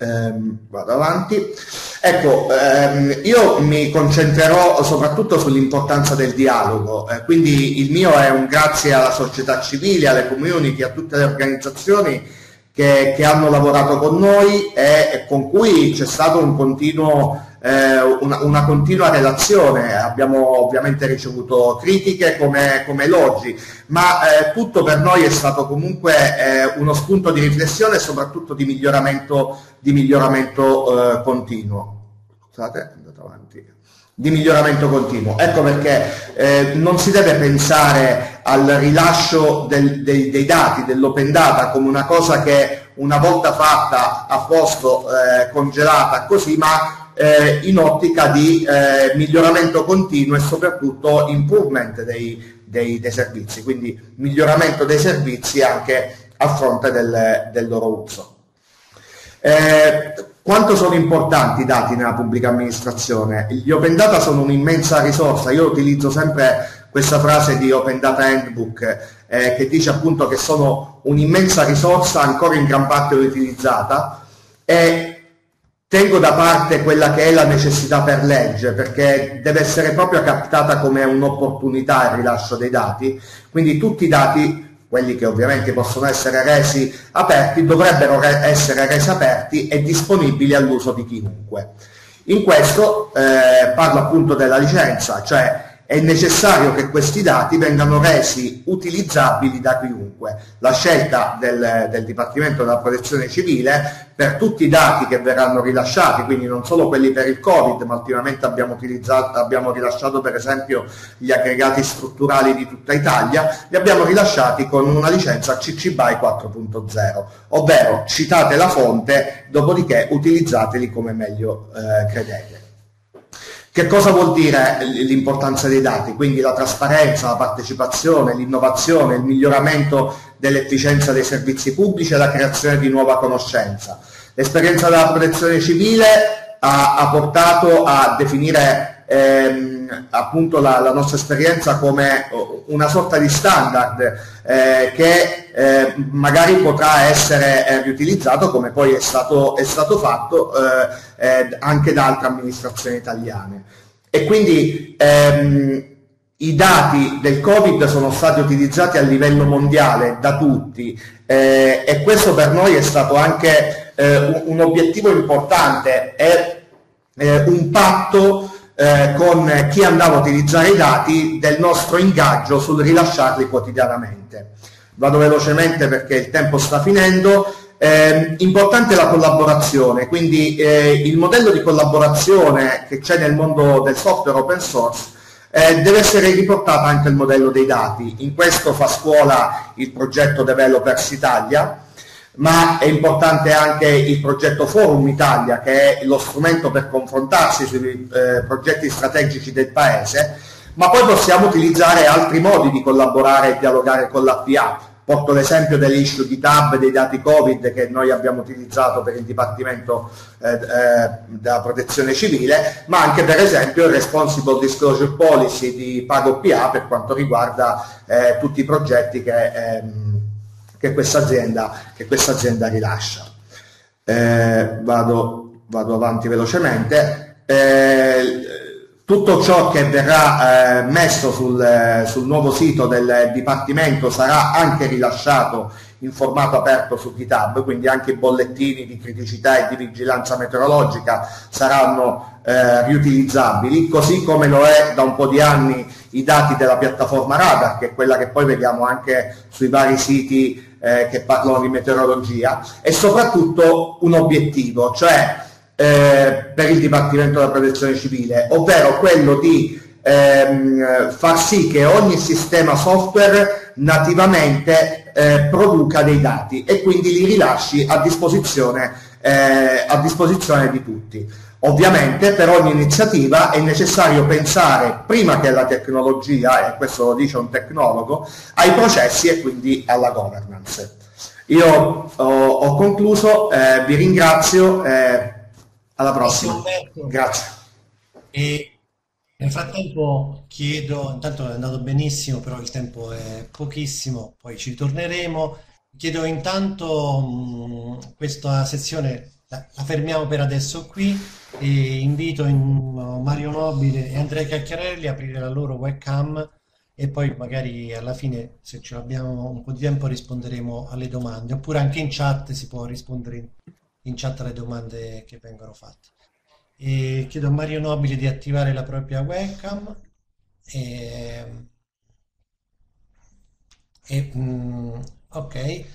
Ehm, vado avanti. Ecco, ehm, io mi concentrerò soprattutto sull'importanza del dialogo, eh, quindi il mio è un grazie alla società civile, alle community, a tutte le organizzazioni che, che hanno lavorato con noi e, e con cui c'è stato un continuo eh, una, una, continua relazione, abbiamo ovviamente ricevuto critiche come, come elogi, ma eh, tutto per noi è stato comunque eh, uno spunto di riflessione e soprattutto di miglioramento, di miglioramento eh, continuo. Scusate, andato avanti di miglioramento continuo. Ecco perché eh, non si deve pensare al rilascio del, dei, dei, dati dell'open data come una cosa che una volta fatta a posto eh, congelata così, ma eh, in ottica di eh, miglioramento continuo e soprattutto improvement dei, dei, dei, servizi, quindi miglioramento dei servizi anche a fronte del, del loro uso. Eh, quanto sono importanti i dati nella pubblica amministrazione? Gli open data sono un'immensa risorsa, io utilizzo sempre questa frase di Open Data Handbook eh, che dice appunto che sono un'immensa risorsa ancora in gran parte utilizzata e tengo da parte quella che è la necessità per legge, perché deve essere proprio captata come un'opportunità il rilascio dei dati, quindi tutti i dati, quelli che ovviamente possono essere resi aperti, dovrebbero re- essere resi aperti e disponibili all'uso di chiunque. In questo eh, parlo appunto della licenza, cioè è necessario che questi dati vengano resi utilizzabili da chiunque. La scelta del, del, Dipartimento della Protezione Civile per tutti i dati che verranno rilasciati, quindi non solo quelli per il Covid, ma ultimamente abbiamo, abbiamo rilasciato per esempio gli aggregati strutturali di tutta Italia, li abbiamo rilasciati con una licenza CC BY 4.0, ovvero citate la fonte, dopodiché utilizzateli come meglio eh, credete. Che cosa vuol dire l'importanza dei dati? Quindi la trasparenza, la partecipazione, l'innovazione, il miglioramento dell'efficienza dei servizi pubblici e la creazione di nuova conoscenza. L'esperienza della protezione civile ha, ha portato a definire ehm, appunto la, la, nostra esperienza come una sorta di standard eh, che eh, magari potrà essere eh, riutilizzato come poi è stato, è stato fatto eh, eh, anche da altre amministrazioni italiane. E quindi ehm, i dati del Covid sono stati utilizzati a livello mondiale da tutti eh, e questo per noi è stato anche eh, un, un, obiettivo importante, è eh, un patto eh, con chi andava a utilizzare i dati del nostro ingaggio sul rilasciarli quotidianamente. Vado velocemente perché il tempo sta finendo. Eh, importante la collaborazione, quindi eh, il modello di collaborazione che c'è nel mondo del software open source eh, deve essere riportato anche il modello dei dati. In questo fa scuola il progetto Developers Italia, ma è importante anche il progetto Forum Italia, che è lo strumento per confrontarsi sui eh, progetti strategici del Paese, ma poi possiamo utilizzare altri modi di collaborare e dialogare con l'APA. Porto l'esempio dell'issue di tab dei dati Covid che noi abbiamo utilizzato per il Dipartimento eh, eh, della Protezione Civile, ma anche per esempio il Responsible Disclosure Policy di PagoPA per quanto riguarda eh, tutti i progetti che, ehm, che questa azienda, che questa azienda rilascia. Eh, vado, vado, avanti velocemente. Eh, tutto ciò che verrà eh, messo sul, eh, sul, nuovo sito del Dipartimento sarà anche rilasciato in formato aperto su GitHub, quindi anche i bollettini di criticità e di vigilanza meteorologica saranno eh, riutilizzabili, così come lo è da un po' di anni i dati della piattaforma Radar, che è quella che poi vediamo anche sui vari siti eh, che parlano di meteorologia, e soprattutto un obiettivo, cioè eh, per il Dipartimento della Protezione Civile, ovvero quello di ehm, far sì che ogni sistema software nativamente eh, produca dei dati e quindi li rilasci a disposizione, eh, a disposizione di tutti. Ovviamente per ogni iniziativa è necessario pensare prima che alla tecnologia, e questo lo dice un tecnologo, ai processi e quindi alla governance. Io ho, ho concluso, eh, vi ringrazio. Eh, alla prossima. Grazie. E nel frattempo chiedo, intanto è andato benissimo, però il tempo è pochissimo, poi ci torneremo. Chiedo intanto mh, questa sezione la, fermiamo per adesso qui e invito in, uh, Mario Nobile e Andrea Cacchiarelli a aprire la loro webcam e poi magari alla fine, se ce l'abbiamo un po' di tempo, risponderemo alle domande. Oppure anche in chat si può rispondere in chat alle domande che vengono fatte. E chiedo a Mario Nobile di attivare la propria webcam e, e mm, ok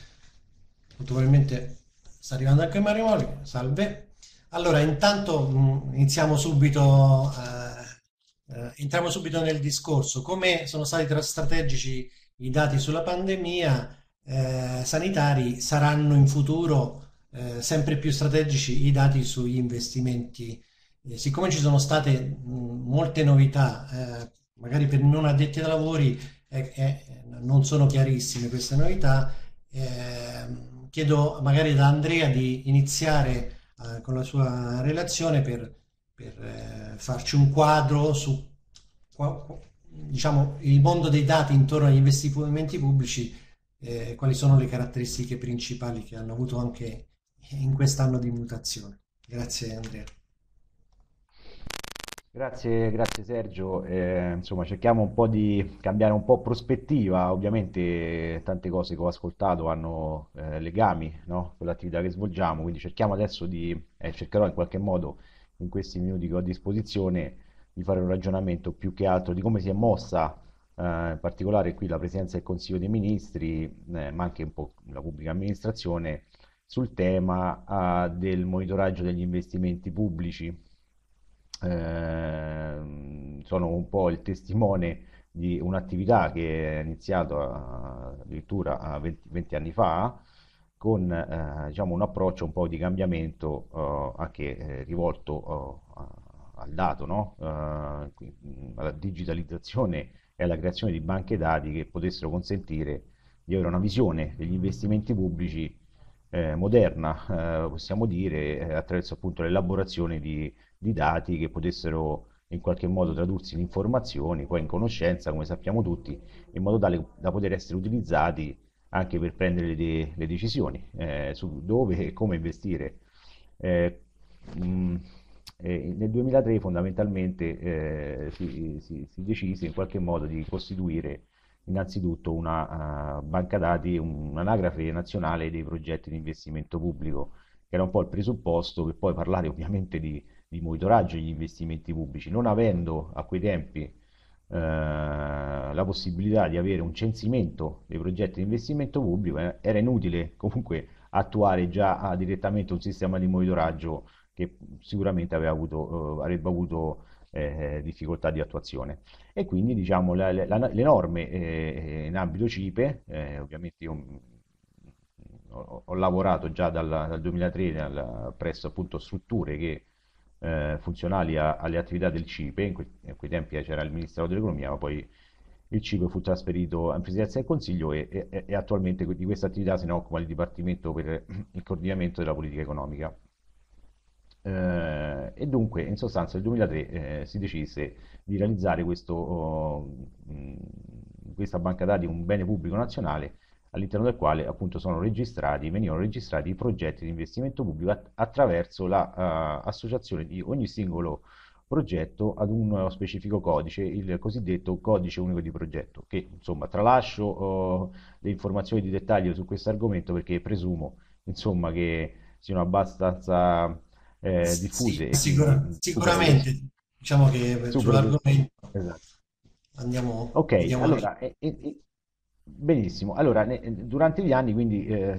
probabilmente sta arrivando anche Mario Nobile salve allora intanto mm, iniziamo subito eh, eh, entriamo subito nel discorso come sono stati strategici i dati sulla pandemia eh, sanitari saranno in futuro eh, sempre più strategici i dati sugli investimenti. Eh, siccome ci sono state mh, molte novità, eh, magari per non addetti ai lavori non sono chiarissime queste novità, ehm, chiedo magari da Andrea di iniziare eh, con la sua relazione per, per eh, farci un quadro su diciamo, il mondo dei dati intorno agli investimenti pubblici, eh, quali sono le caratteristiche principali che hanno avuto anche in quest'anno di mutazione. Grazie Andrea. Grazie, grazie Sergio. Eh, insomma, cerchiamo un po' di cambiare un po' prospettiva. Ovviamente tante cose che ho ascoltato hanno eh, legami no? con l'attività che svolgiamo, quindi cerchiamo adesso di, eh, cercherò in qualche modo in questi minuti che ho a disposizione di fare un ragionamento più che altro di come si è mossa eh, in particolare qui la Presidenza del Consiglio dei Ministri, eh, ma anche un po' la pubblica amministrazione sul tema uh, del monitoraggio degli investimenti pubblici. Eh, sono un po' il testimone di un'attività che è iniziata addirittura 20, 20 anni fa con eh, diciamo un approccio un po' di cambiamento uh, anche eh, rivolto uh, al dato, no? alla digitalizzazione e alla creazione di banche dati che potessero consentire di avere una visione degli investimenti pubblici eh, moderna, eh, possiamo dire, eh, attraverso appunto l'elaborazione di, di, dati che potessero in qualche modo tradursi in informazioni, poi in conoscenza, come sappiamo tutti, in modo tale da poter essere utilizzati anche per prendere le, le decisioni eh, su dove e come investire. Mh, eh, mm, eh, nel 2003 fondamentalmente si, si, si decise in qualche modo di costituire innanzitutto una uh, banca dati, un'anagrafe nazionale dei progetti di investimento pubblico, che era un po' il presupposto per poi parlare ovviamente di, di monitoraggio degli investimenti pubblici, non avendo a quei tempi uh, la possibilità di avere un censimento dei progetti di investimento pubblico, eh, era inutile comunque attuare già direttamente un sistema di monitoraggio che sicuramente avuto, eh, avrebbe avuto eh, difficoltà di attuazione. E quindi diciamo la, la, le norme eh, in ambito CIPE, eh, ovviamente io ho, ho, lavorato già dal, dal 2003 nel, presso appunto strutture che eh, funzionali a, alle attività del CIPE, in, que, in, quei tempi c'era il Ministero dell'Economia, ma poi il CIPE fu trasferito in Presidenza del Consiglio e, e, e attualmente di questa attività se ne occupa il Dipartimento per il coordinamento della politica economica. Eh, e dunque, in sostanza, nel 2003 eh, si decise di realizzare questo, oh, mh, questa banca dati, un bene pubblico nazionale, all'interno del quale appunto sono registrati, venivano registrati i progetti di investimento pubblico att attraverso l'associazione la, uh, di ogni singolo progetto ad un specifico codice, il cosiddetto codice unico di progetto, che insomma tralascio uh, le informazioni di dettaglio su questo argomento perché presumo insomma che siano abbastanza eh, diffuse. Sì, sicura, sicuramente, diciamo che sull'argomento esatto. andiamo... Ok, andiamo allora, e, e, benissimo. Allora, ne, durante gli anni quindi eh,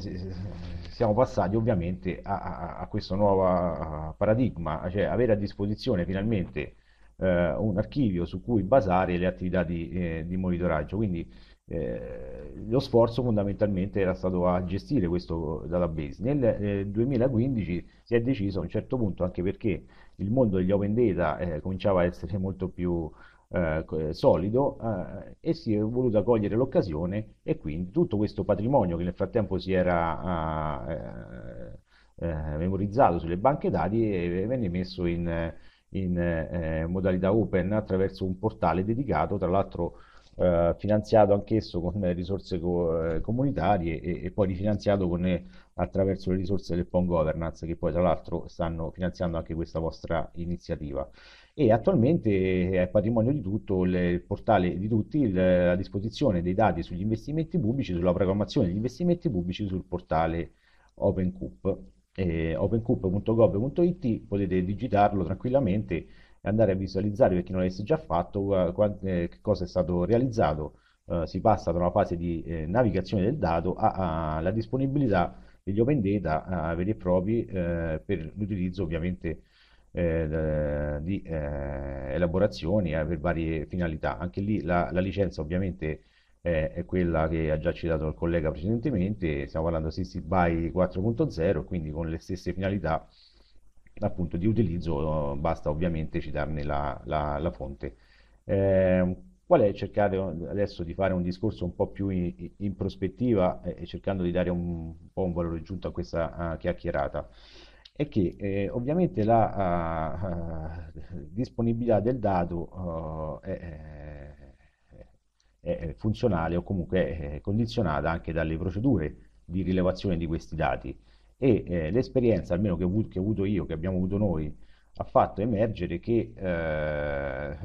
siamo passati ovviamente a, a, a questo nuovo paradigma, cioè avere a disposizione finalmente eh, un archivio su cui basare le attività di, eh, di monitoraggio. Quindi eh, lo sforzo fondamentalmente era stato a gestire questo database. Nel eh, 2015 si è deciso a un certo punto, anche perché il mondo degli open data eh, cominciava a essere molto più eh, solido eh, e si è voluta cogliere l'occasione e quindi tutto questo patrimonio che nel frattempo si era eh, memorizzato sulle banche dati venne messo in, in modalità open attraverso un portale dedicato, tra l'altro eh, finanziato anch'esso con risorse co eh, comunitarie e, e, poi rifinanziato con, eh, attraverso le risorse del PON Governance che poi tra l'altro stanno finanziando anche questa vostra iniziativa e attualmente è patrimonio di tutto il portale di tutti il, a disposizione dei dati sugli investimenti pubblici, sulla programmazione degli investimenti pubblici sul portale OpenCoop. Eh, opencoop.gov.it potete digitarlo tranquillamente andare a visualizzare per chi non l'avesse già fatto eh, che cosa è stato realizzato. Eh, si passa da una fase di eh, navigazione del dato alla disponibilità degli open data veri e propri eh, per l'utilizzo ovviamente eh, di eh, elaborazioni per varie finalità. Anche lì la, la licenza ovviamente è quella che ha già citato il collega precedentemente, stiamo parlando di Assisted by 4.0, quindi con le stesse finalità appunto di utilizzo, basta ovviamente citarne la, la, la fonte. Eh, qual è cercare adesso di fare un discorso un po' più in, in prospettiva e, e, cercando di dare un, un, po' un valore aggiunto a questa uh, chiacchierata? È che eh, ovviamente la uh, uh, disponibilità del dato è, è, è, funzionale o comunque è condizionata anche dalle procedure di rilevazione di questi dati. E eh, l'esperienza, almeno che ho, avuto, che ho, avuto, io, che abbiamo avuto noi, ha fatto emergere che eh,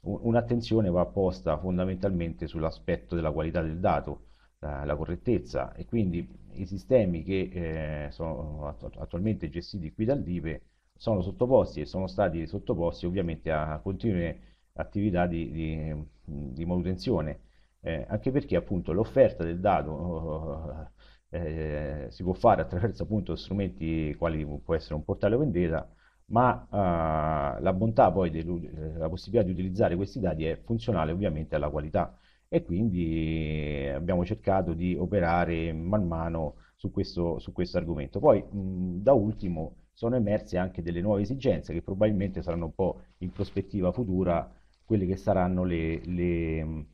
un'attenzione va posta fondamentalmente sull'aspetto della qualità del dato, la, la correttezza. E quindi i sistemi che eh, sono attualmente gestiti qui dal DIPE sono sottoposti e sono stati sottoposti ovviamente a continue attività di, di, di manutenzione, eh, anche perché appunto l'offerta del dato eh, si può fare attraverso appunto strumenti quali può essere un portale vendita, ma uh, la bontà poi della possibilità di utilizzare questi dati è funzionale ovviamente alla qualità e quindi abbiamo cercato di operare man mano su questo, su questo argomento. Poi mh, da ultimo sono emerse anche delle nuove esigenze che probabilmente saranno un po' in prospettiva futura quelle che saranno le, le,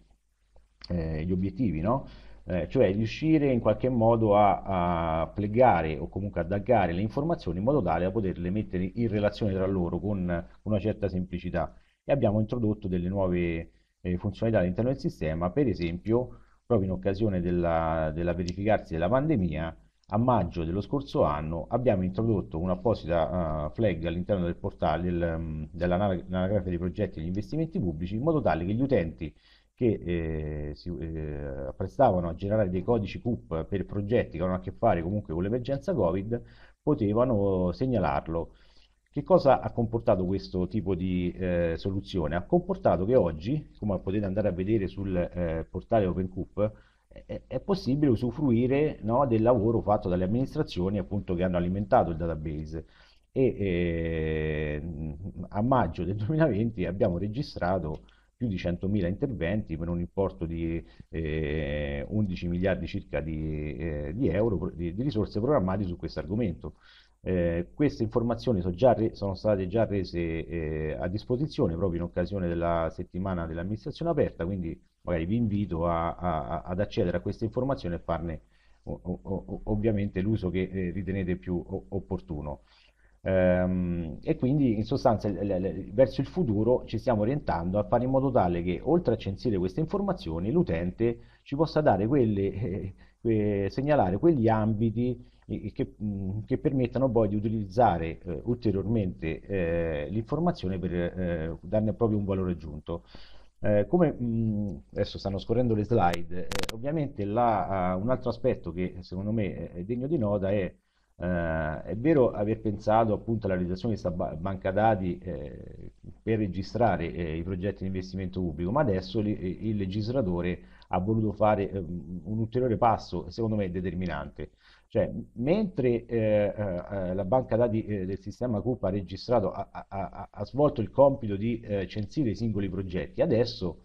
eh, gli obiettivi, no? eh, cioè riuscire in qualche modo a, a plegare o comunque ad aggare le informazioni in modo tale da poterle mettere in relazione tra loro con una certa semplicità. E abbiamo introdotto delle nuove eh, funzionalità all'interno del sistema, per esempio, proprio in occasione della, della verificarsi della pandemia, a maggio dello scorso anno abbiamo introdotto un'apposita uh, flag all'interno del portale del, um, dell'anagrafe dei progetti e degli investimenti pubblici in modo tale che gli utenti che eh, si eh, apprestavano a generare dei codici CUP per progetti che avevano a che fare comunque con l'emergenza Covid, potevano segnalarlo. Che cosa ha comportato questo tipo di eh, soluzione? Ha comportato che oggi, come potete andare a vedere sul eh, portale OpenCoop, è, è possibile usufruire no, del lavoro fatto dalle amministrazioni appunto che hanno alimentato il database e eh, a maggio del 2020 abbiamo registrato più di 100.000 interventi per un importo di eh, 11 miliardi circa di, eh, di euro di, di, risorse programmate su questo argomento. Eh, queste informazioni sono, già sono, state già rese eh, a disposizione proprio in occasione della settimana dell'amministrazione aperta, quindi magari vi invito a, a, ad accedere a queste informazioni e farne o, o, ovviamente l'uso che eh, ritenete più opportuno. Ehm, e quindi in sostanza l- l- verso il futuro ci stiamo orientando a fare in modo tale che oltre a censire queste informazioni l'utente ci possa dare quelle, eh, eh, segnalare quegli ambiti che, mh, che, permettano poi di utilizzare eh, ulteriormente eh, l'informazione per eh, darne proprio un valore aggiunto. come mh, adesso stanno scorrendo le slide, ovviamente la, uh, un altro aspetto che secondo me è degno di nota è Uh, è vero aver pensato appunto alla realizzazione di questa banca dati eh, per registrare eh, i progetti di investimento pubblico, ma adesso li, il legislatore ha voluto fare eh, un ulteriore passo, secondo me determinante. Cioè, mentre eh, eh, la banca dati del sistema CUP ha registrato, ha, ha, ha svolto il compito di censire i singoli progetti, adesso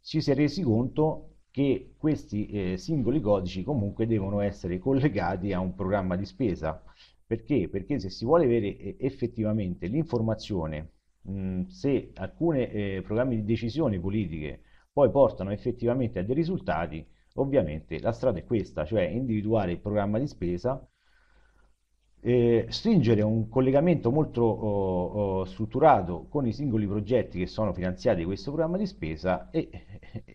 ci si è resi conto che questi eh, singoli codici comunque devono essere collegati a un programma di spesa. Perché? Perché se si vuole avere eh, effettivamente l'informazione se alcuni eh, programmi di decisione politiche poi portano effettivamente a dei risultati, ovviamente la strada è questa, cioè individuare il programma di spesa, eh, stringere un collegamento molto oh, oh, strutturato con i singoli progetti che sono finanziati da questo programma di spesa e,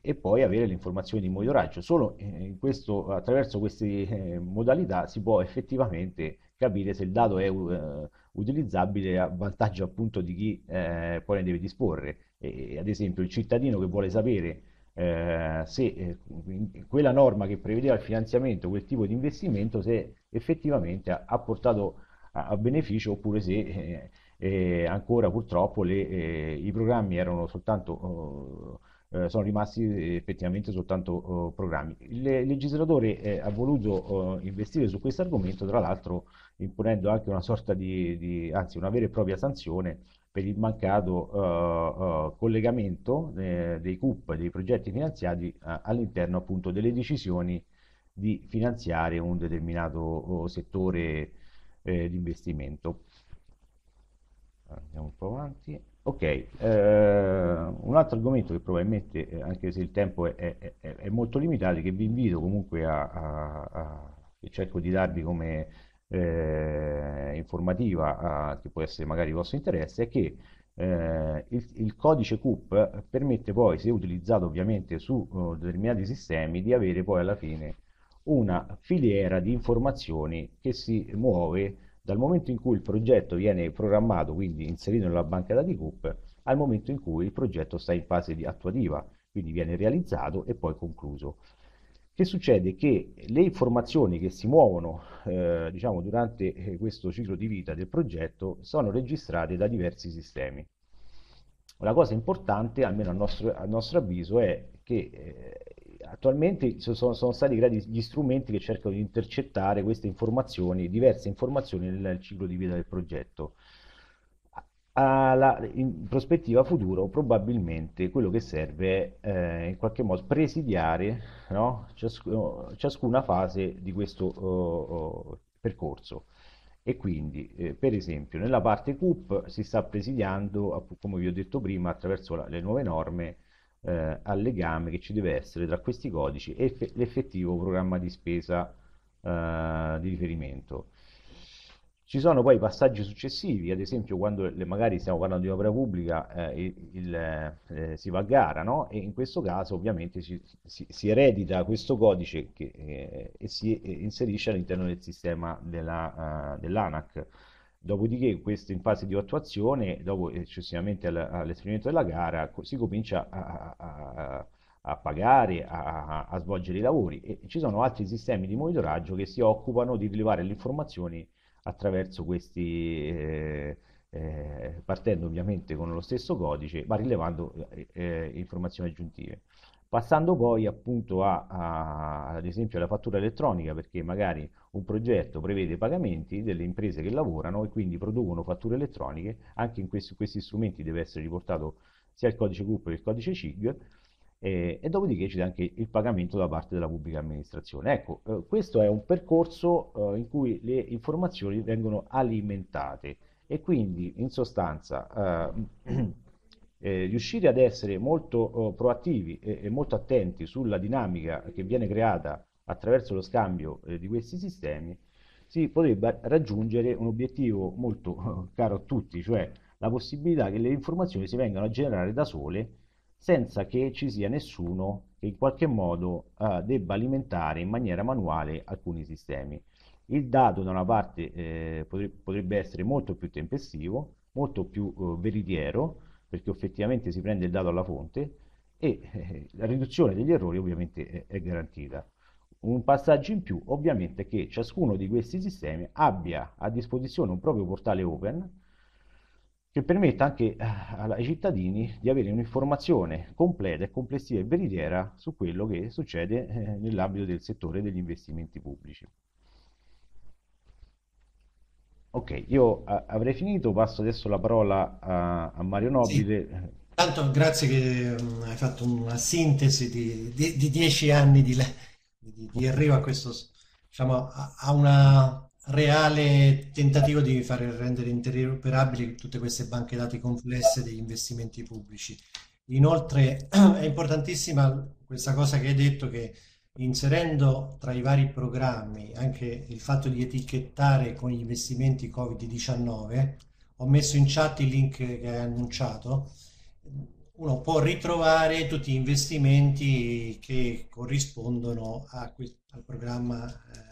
e poi avere le informazioni di monitoraggio. Solo questo, attraverso queste eh, modalità si può effettivamente capire se il dato è uh, utilizzabile a vantaggio appunto di chi eh, poi ne deve disporre. E, ad esempio il cittadino che vuole sapere eh, se eh, quella norma che prevedeva il finanziamento, quel tipo di investimento, se effettivamente ha, ha portato a, a, beneficio oppure se eh, eh, ancora purtroppo le, eh, i programmi erano soltanto... Oh, eh, sono rimasti effettivamente soltanto oh, programmi. Il legislatore ha voluto oh, investire su questo argomento, tra l'altro imponendo anche una sorta di, di, anzi una vera e propria sanzione per il mancato uh, uh, collegamento eh, dei CUP, dei progetti finanziati all'interno appunto delle decisioni di finanziare un determinato settore eh, di investimento. Andiamo un po' avanti. Ok, eh, un altro argomento che probabilmente, eh, anche se il tempo è, è, è molto limitato, che vi invito comunque a, a, a cerco di darvi come eh, informativa che può essere magari di vostro interesse è che eh, il, il, codice CUP permette poi, se utilizzato ovviamente su uh, determinati sistemi, di avere poi alla fine una filiera di informazioni che si muove dal momento in cui il progetto viene programmato, quindi inserito nella banca dati CUP, al momento in cui il progetto sta in fase di attuativa, quindi viene realizzato e poi concluso. Che succede? Che le informazioni che si muovono eh, diciamo, durante eh, questo ciclo di vita del progetto sono registrate da diversi sistemi. La cosa importante, almeno a nostro, a nostro avviso, è che eh, attualmente sono, sono, stati creati gli strumenti che cercano di intercettare queste informazioni, diverse informazioni nel ciclo di vita del progetto alla, in prospettiva futuro probabilmente quello che serve è eh, in qualche modo presidiare no? Ciasc- ciascuna fase di questo uh, percorso e quindi eh, per esempio nella parte CUP si sta presidiando come vi ho detto prima attraverso la, le nuove norme eh, al legame che ci deve essere tra questi codici e l'effettivo programma di spesa eh, di riferimento ci sono poi passaggi successivi, ad esempio quando le, magari stiamo parlando di opera pubblica eh, il, eh, si va a gara, no? e in questo caso ovviamente si, si, si eredita questo codice che, eh, e si inserisce all'interno del sistema uh, dell'ANAC. Dopodiché questo in fase di attuazione, dopo eccessivamente all'esperimento della gara, si comincia a, a, a pagare, a, a, svolgere i lavori e ci sono altri sistemi di monitoraggio che si occupano di rilevare le informazioni attraverso questi, eh, eh, partendo ovviamente con lo stesso codice, ma rilevando eh, eh informazioni aggiuntive. passando poi appunto a, a, ad esempio alla fattura elettronica, perché magari un progetto prevede pagamenti delle imprese che lavorano e quindi producono fatture elettroniche, anche in questi, questi strumenti deve essere riportato sia il codice CUP che il codice CIG, eh, e dopodiché c'è anche il pagamento da parte della pubblica amministrazione. Ecco, eh, questo è un percorso eh, in cui le informazioni vengono alimentate e quindi in sostanza eh, eh, riuscire ad essere molto oh, proattivi e, e, molto attenti sulla dinamica che viene creata attraverso lo scambio eh, di questi sistemi, si potrebbe raggiungere un obiettivo molto caro a tutti, cioè la possibilità che le informazioni si vengano a generare da sole senza che ci sia nessuno che in qualche modo eh, debba alimentare in maniera manuale alcuni sistemi. Il dato da una parte eh, potrebbe essere molto più tempestivo, molto più eh, veritiero, perché effettivamente si prende il dato alla fonte e eh, la riduzione degli errori ovviamente è, è garantita. Un passaggio in più ovviamente è che ciascuno di questi sistemi abbia a disposizione un proprio portale open che permetta anche eh, ai cittadini di avere un'informazione completa e complessiva e veritiera su quello che succede eh, nell'ambito del settore degli investimenti pubblici. Ok, io avrei finito, passo adesso la parola a, a Mario Sì, Nobile. tanto grazie che mm, hai fatto una sintesi di, di- di dieci anni di- di arrivo a questo, diciamo, a, a una reale tentativo di fare rendere interoperabili tutte queste banche dati complesse degli investimenti pubblici. Inoltre è importantissima questa cosa che hai detto che inserendo tra i vari programmi anche il fatto di etichettare con gli investimenti Covid-19, ho messo in chat il link che hai annunciato, uno può ritrovare tutti gli investimenti che corrispondono al programma eh,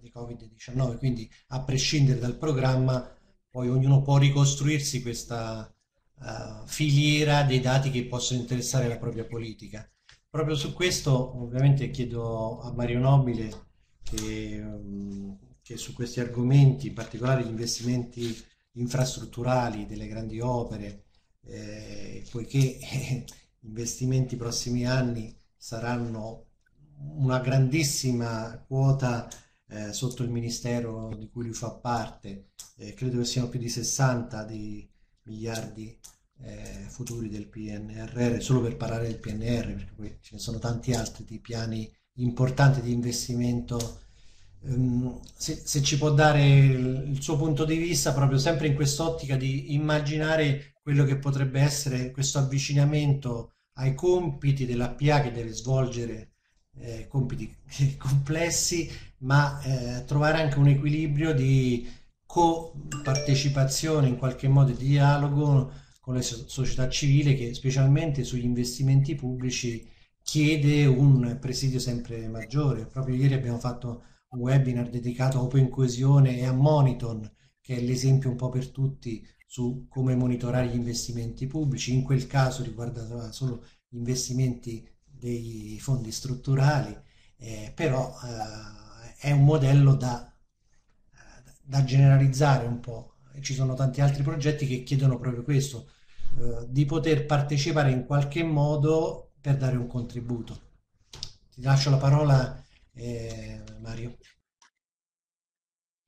di Covid-19, quindi a prescindere dal programma, poi ognuno può ricostruirsi questa uh, filiera dei dati che possono interessare la propria politica. Proprio su questo ovviamente chiedo a Mario Nobile che, um, che su questi argomenti, in particolare gli investimenti infrastrutturali delle grandi opere, eh, poiché eh, investimenti prossimi anni saranno una grandissima quota eh, sotto il ministero di cui lui fa parte, eh, credo che siano più di 60 di miliardi eh, futuri del PNRR, solo per parlare del PNR, perché poi ce ne sono tanti altri di piani importanti di investimento. Um, se, se, ci può dare il, il, suo punto di vista, proprio sempre in quest'ottica di immaginare quello che potrebbe essere questo avvicinamento ai compiti dell'APA che deve svolgere eh, compiti complessi, ma eh, trovare anche un equilibrio di co-partecipazione in qualche modo, di dialogo con la società civile che specialmente sugli investimenti pubblici chiede un presidio sempre maggiore. Proprio ieri abbiamo fatto un webinar dedicato a Open Coesione e a Moniton, che è l'esempio un po' per tutti su come monitorare gli investimenti pubblici. In quel caso riguarda solo gli investimenti dei fondi strutturali, eh, però eh, è un modello da, da generalizzare un po' ci sono tanti altri progetti che chiedono proprio questo, eh, di poter partecipare in qualche modo per dare un contributo. Ti lascio la parola, eh, Mario.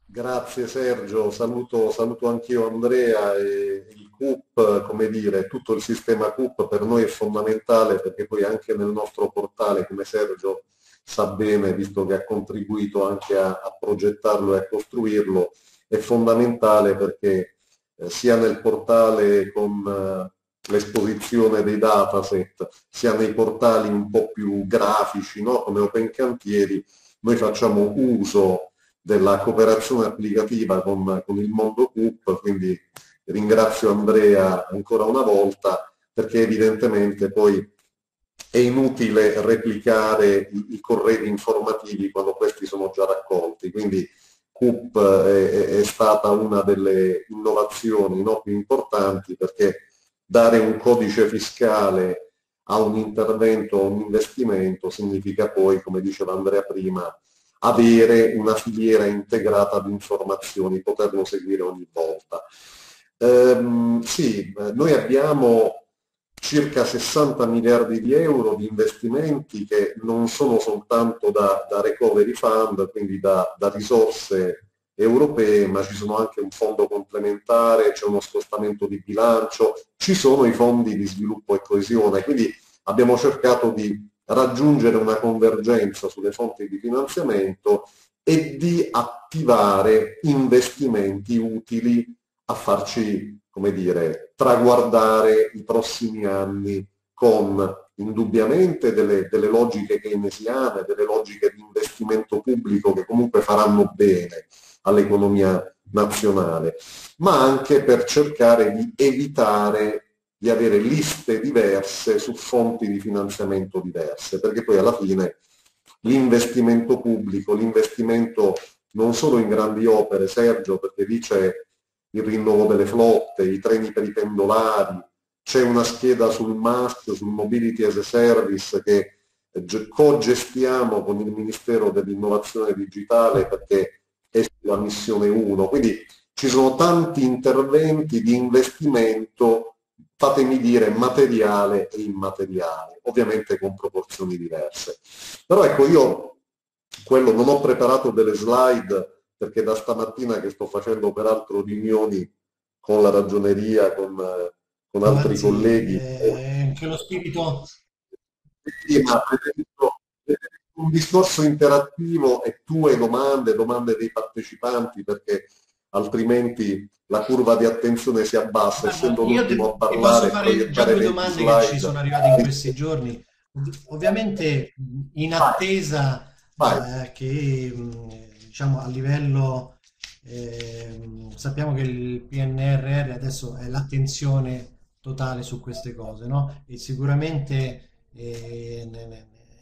Grazie Sergio, saluto, saluto anch'io Andrea e il CUP, come dire, tutto il sistema CUP per noi è fondamentale perché poi anche nel nostro portale, come Sergio sa bene, visto che ha contribuito anche a, a progettarlo e a costruirlo, è fondamentale perché eh, sia nel portale con eh, l'esposizione dei dataset, sia nei portali un po' più grafici, no? come Open Cantieri, noi facciamo uso della cooperazione applicativa con, con il mondo CUP, quindi ringrazio Andrea ancora una volta perché evidentemente poi è inutile replicare i, i corredi informativi quando questi sono già raccolti, quindi CUP è, è stata una delle innovazioni no, più importanti perché dare un codice fiscale a un intervento, a un investimento, significa poi, come diceva Andrea prima, avere una filiera integrata di informazioni, poterlo seguire ogni volta. Ehm, sì, noi abbiamo circa 60 miliardi di euro di investimenti che non sono soltanto da, da recovery fund, quindi da, da, risorse europee, ma ci sono anche un fondo complementare, c'è uno scostamento di bilancio, ci sono i fondi di sviluppo e coesione, quindi abbiamo cercato di raggiungere una convergenza sulle fonti di finanziamento e di attivare investimenti utili a farci, come dire, traguardare i prossimi anni con indubbiamente delle, delle logiche keynesiane, delle logiche di investimento pubblico che comunque faranno bene all'economia nazionale, ma anche per cercare di evitare di avere liste diverse su fonti di finanziamento diverse, perché poi alla fine l'investimento pubblico, l'investimento non solo in grandi opere, Sergio, perché lì c'è il rinnovo delle flotte, i treni per i pendolari, c'è una scheda sul MAST, sul Mobility as a Service che co-gestiamo con il Ministero dell'Innovazione Digitale perché è sulla missione 1. Quindi ci sono tanti interventi di investimento, fatemi dire, materiale e immateriale, ovviamente con proporzioni diverse. Però ecco, io quello non ho preparato delle slide perché da stamattina che sto facendo peraltro riunioni con la ragioneria, con, con altri Anzi, colleghi. Eh, anche lo spirito... Sì, ma un discorso interattivo e tue domande, domande dei partecipanti, perché altrimenti la curva di attenzione si abbassa, Guarda, essendo l'ultimo a parlare. Posso fare già due domande che ci sono arrivate in questi giorni. Ovviamente in attesa eh, che diciamo a livello eh, sappiamo che il PNRR adesso è l'attenzione totale su queste cose, no? E sicuramente eh,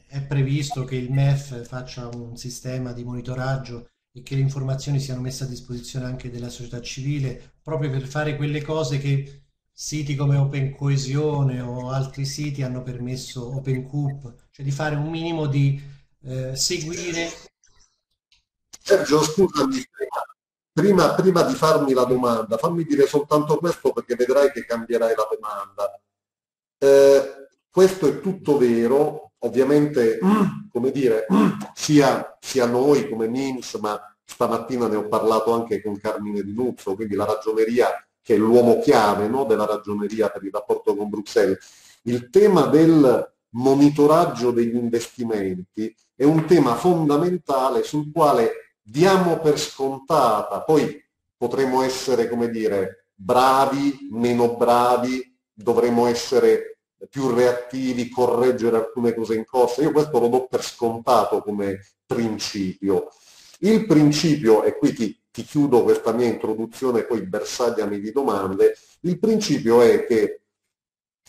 è previsto che il MEF faccia un sistema di monitoraggio e che le informazioni siano messe a disposizione anche della società civile proprio per fare quelle cose che siti come Open Coesione o altri siti hanno permesso Open Coop, cioè di fare un minimo di eh, seguire Sergio, scusami, prima, prima, di farmi la domanda, fammi dire soltanto questo perché vedrai che cambierai la domanda. Eh, questo è tutto vero, ovviamente, come dire, sia, sia noi come MINS, ma stamattina ne ho parlato anche con Carmine Di Nuzzo, quindi la ragioneria che è l'uomo chiave no, della ragioneria per il rapporto con Bruxelles. Il tema del monitoraggio degli investimenti è un tema fondamentale sul quale diamo per scontata, poi potremo essere, come dire, bravi, meno bravi, dovremo essere più reattivi, correggere alcune cose in corsa. Io questo lo do per scontato come principio. Il principio, e qui ti, ti chiudo questa mia introduzione, poi bersagliami di domande, il principio è che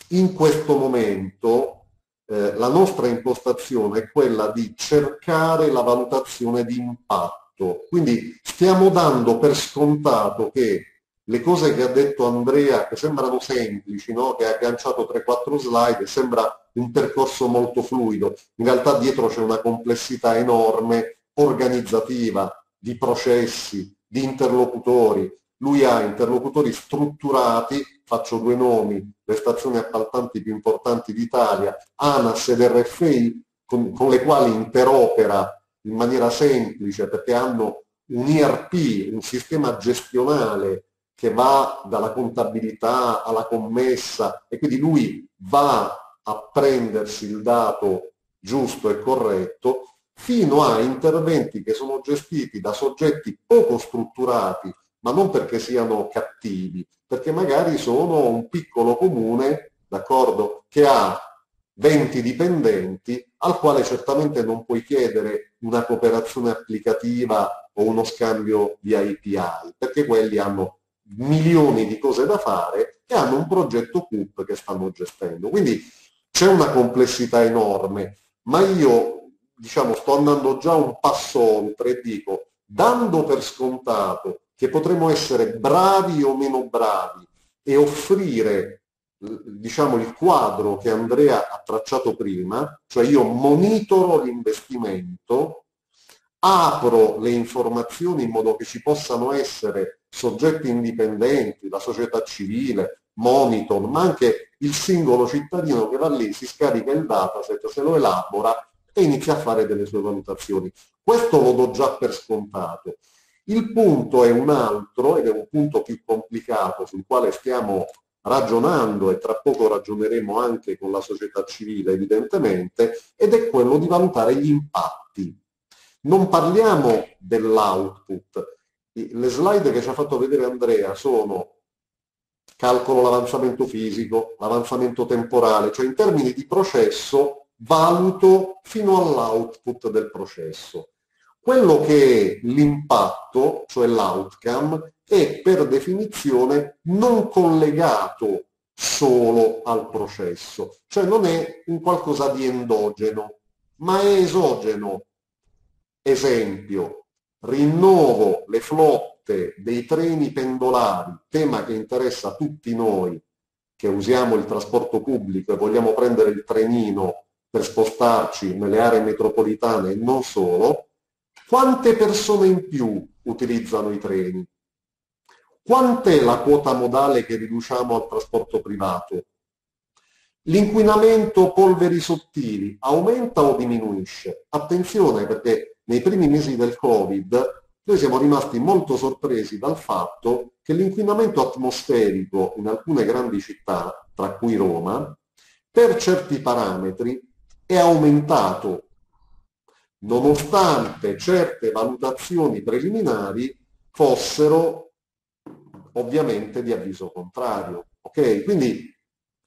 in questo momento eh, la nostra impostazione è quella di cercare la valutazione di impatto tutto. Quindi stiamo dando per scontato che le cose che ha detto Andrea, che sembrano semplici, no? che ha agganciato 3-4 slide, sembra un percorso molto fluido, in realtà dietro c'è una complessità enorme organizzativa, di processi, di interlocutori. Lui ha interlocutori strutturati, faccio due nomi, le stazioni appaltanti più importanti d'Italia, ANAS ed RFI, con, con le quali interopera in maniera semplice perché hanno un IRP, un sistema gestionale che va dalla contabilità alla commessa e quindi lui va a prendersi il dato giusto e corretto fino a interventi che sono gestiti da soggetti poco strutturati, ma non perché siano cattivi, perché magari sono un piccolo comune, d'accordo, che ha 20 dipendenti al quale certamente non puoi chiedere una cooperazione applicativa o uno scambio di API, perché quelli hanno milioni di cose da fare e hanno un progetto CUP che stanno gestendo. Quindi c'è una complessità enorme, ma io diciamo, sto andando già un passo oltre e dico, dando per scontato che potremo essere bravi o meno bravi e offrire diciamo il quadro che Andrea ha tracciato prima, cioè io monitoro l'investimento, apro le informazioni in modo che ci possano essere soggetti indipendenti, la società civile, Monitor, ma anche il singolo cittadino che va lì, si scarica il dataset, se lo elabora e inizia a fare delle sue valutazioni. Questo lo do già per scontato. Il punto è un altro ed è un punto più complicato sul quale stiamo ragionando e tra poco ragioneremo anche con la società civile evidentemente, ed è quello di valutare gli impatti. Non parliamo dell'output. Le slide che ci ha fatto vedere Andrea sono calcolo l'avanzamento fisico, l'avanzamento temporale, cioè in termini di processo valuto fino all'output del processo. Quello che è l'impatto, cioè l'outcome, è per definizione non collegato solo al processo, cioè non è un qualcosa di endogeno, ma è esogeno. Esempio, rinnovo le flotte dei treni pendolari, tema che interessa tutti noi che usiamo il trasporto pubblico e vogliamo prendere il trenino per spostarci nelle aree metropolitane e non solo, quante persone in più utilizzano i treni? Quant'è la quota modale che riduciamo al trasporto privato? L'inquinamento polveri sottili aumenta o diminuisce? Attenzione perché nei primi mesi del Covid noi siamo rimasti molto sorpresi dal fatto che l'inquinamento atmosferico in alcune grandi città, tra cui Roma, per certi parametri è aumentato nonostante certe valutazioni preliminari fossero ovviamente di avviso contrario. Ok? Quindi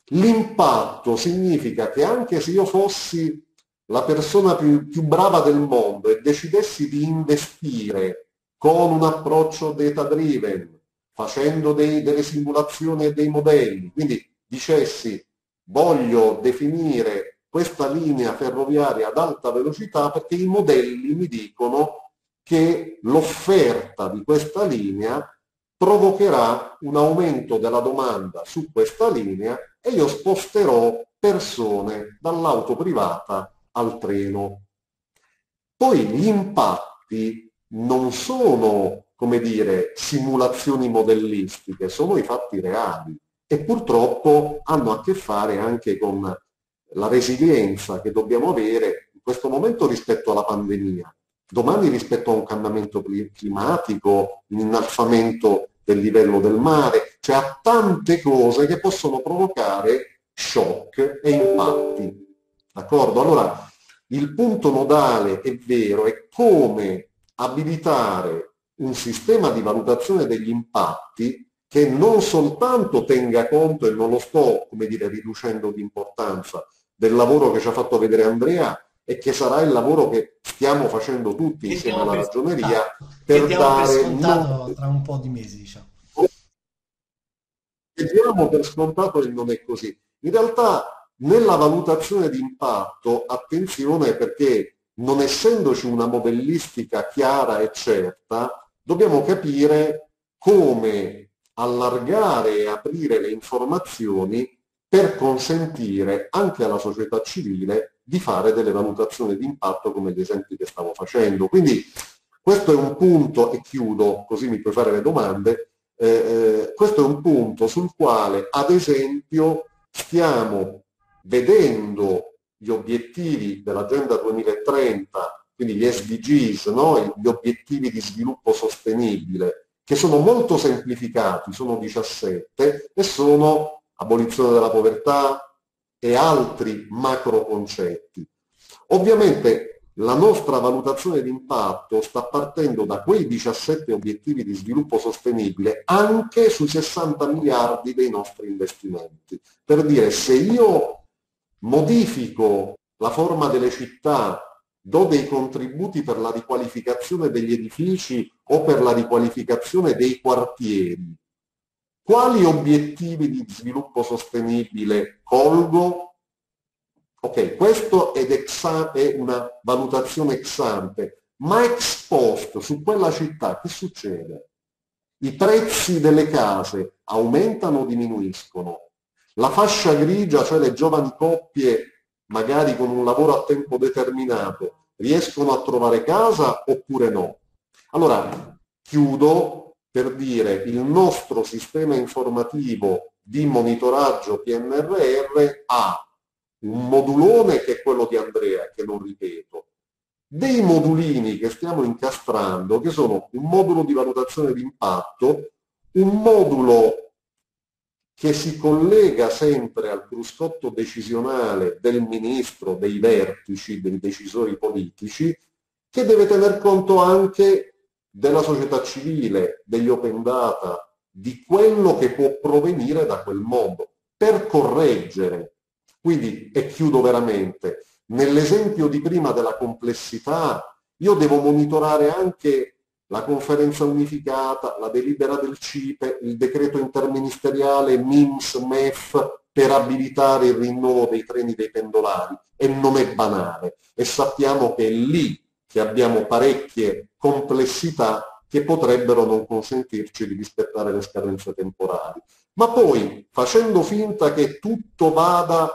l'impatto significa che anche se io fossi la persona più, più brava del mondo e decidessi di investire con un approccio data driven, facendo dei, delle simulazioni e dei modelli, quindi dicessi voglio definire questa linea ferroviaria ad alta velocità perché i modelli mi dicono che l'offerta di questa linea provocherà un aumento della domanda su questa linea e io sposterò persone dall'auto privata al treno. Poi gli impatti non sono, come dire, simulazioni modellistiche, sono i fatti reali e purtroppo hanno a che fare anche con la resilienza che dobbiamo avere in questo momento rispetto alla pandemia, domani rispetto a un cambiamento climatico, un innalzamento del livello del mare, cioè a tante cose che possono provocare shock e impatti. D'accordo? Allora, il punto nodale è vero, è come abilitare un sistema di valutazione degli impatti che non soltanto tenga conto, e non lo sto, come dire, riducendo di importanza, del lavoro che ci ha fatto vedere Andrea e che sarà il lavoro che stiamo facendo tutti insieme alla ragioneria per dare per non... tra un po' di mesi diciamo. Diamo per scontato che non è così. In realtà nella valutazione di impatto attenzione perché non essendoci una modellistica chiara e certa dobbiamo capire come allargare e aprire le informazioni per consentire anche alla società civile di fare delle valutazioni di impatto come gli esempi che stavo facendo. Quindi questo è un punto, e chiudo così mi puoi fare le domande, eh, eh, questo è un punto sul quale ad esempio stiamo vedendo gli obiettivi dell'Agenda 2030, quindi gli SDGs, no? gli obiettivi di sviluppo sostenibile, che sono molto semplificati, sono 17 e sono abolizione della povertà e altri macro concetti. Ovviamente la nostra valutazione di impatto sta partendo da quei 17 obiettivi di sviluppo sostenibile anche sui 60 miliardi dei nostri investimenti. Per dire, se io modifico la forma delle città, do dei contributi per la riqualificazione degli edifici o per la riqualificazione dei quartieri, quali obiettivi di sviluppo sostenibile colgo? Ok, questo è una valutazione ex ante, ma ex post su quella città che succede? I prezzi delle case aumentano o diminuiscono? La fascia grigia, cioè le giovani coppie, magari con un lavoro a tempo determinato, riescono a trovare casa oppure no? Allora, chiudo per dire il nostro sistema informativo di monitoraggio PNRR ha un modulone che è quello di Andrea, che non ripeto, dei modulini che stiamo incastrando, che sono un modulo di valutazione di impatto, un modulo che si collega sempre al cruscotto decisionale del ministro, dei vertici, dei decisori politici, che deve tener conto anche della società civile, degli open data, di quello che può provenire da quel mondo, per correggere. Quindi, e chiudo veramente, nell'esempio di prima della complessità, io devo monitorare anche la conferenza unificata, la delibera del CIPE, il decreto interministeriale MIMS, MEF per abilitare il rinnovo dei treni dei pendolari e non è banale e sappiamo che è lì che abbiamo parecchie complessità che potrebbero non consentirci di rispettare le scadenze temporali. Ma poi, facendo finta che tutto vada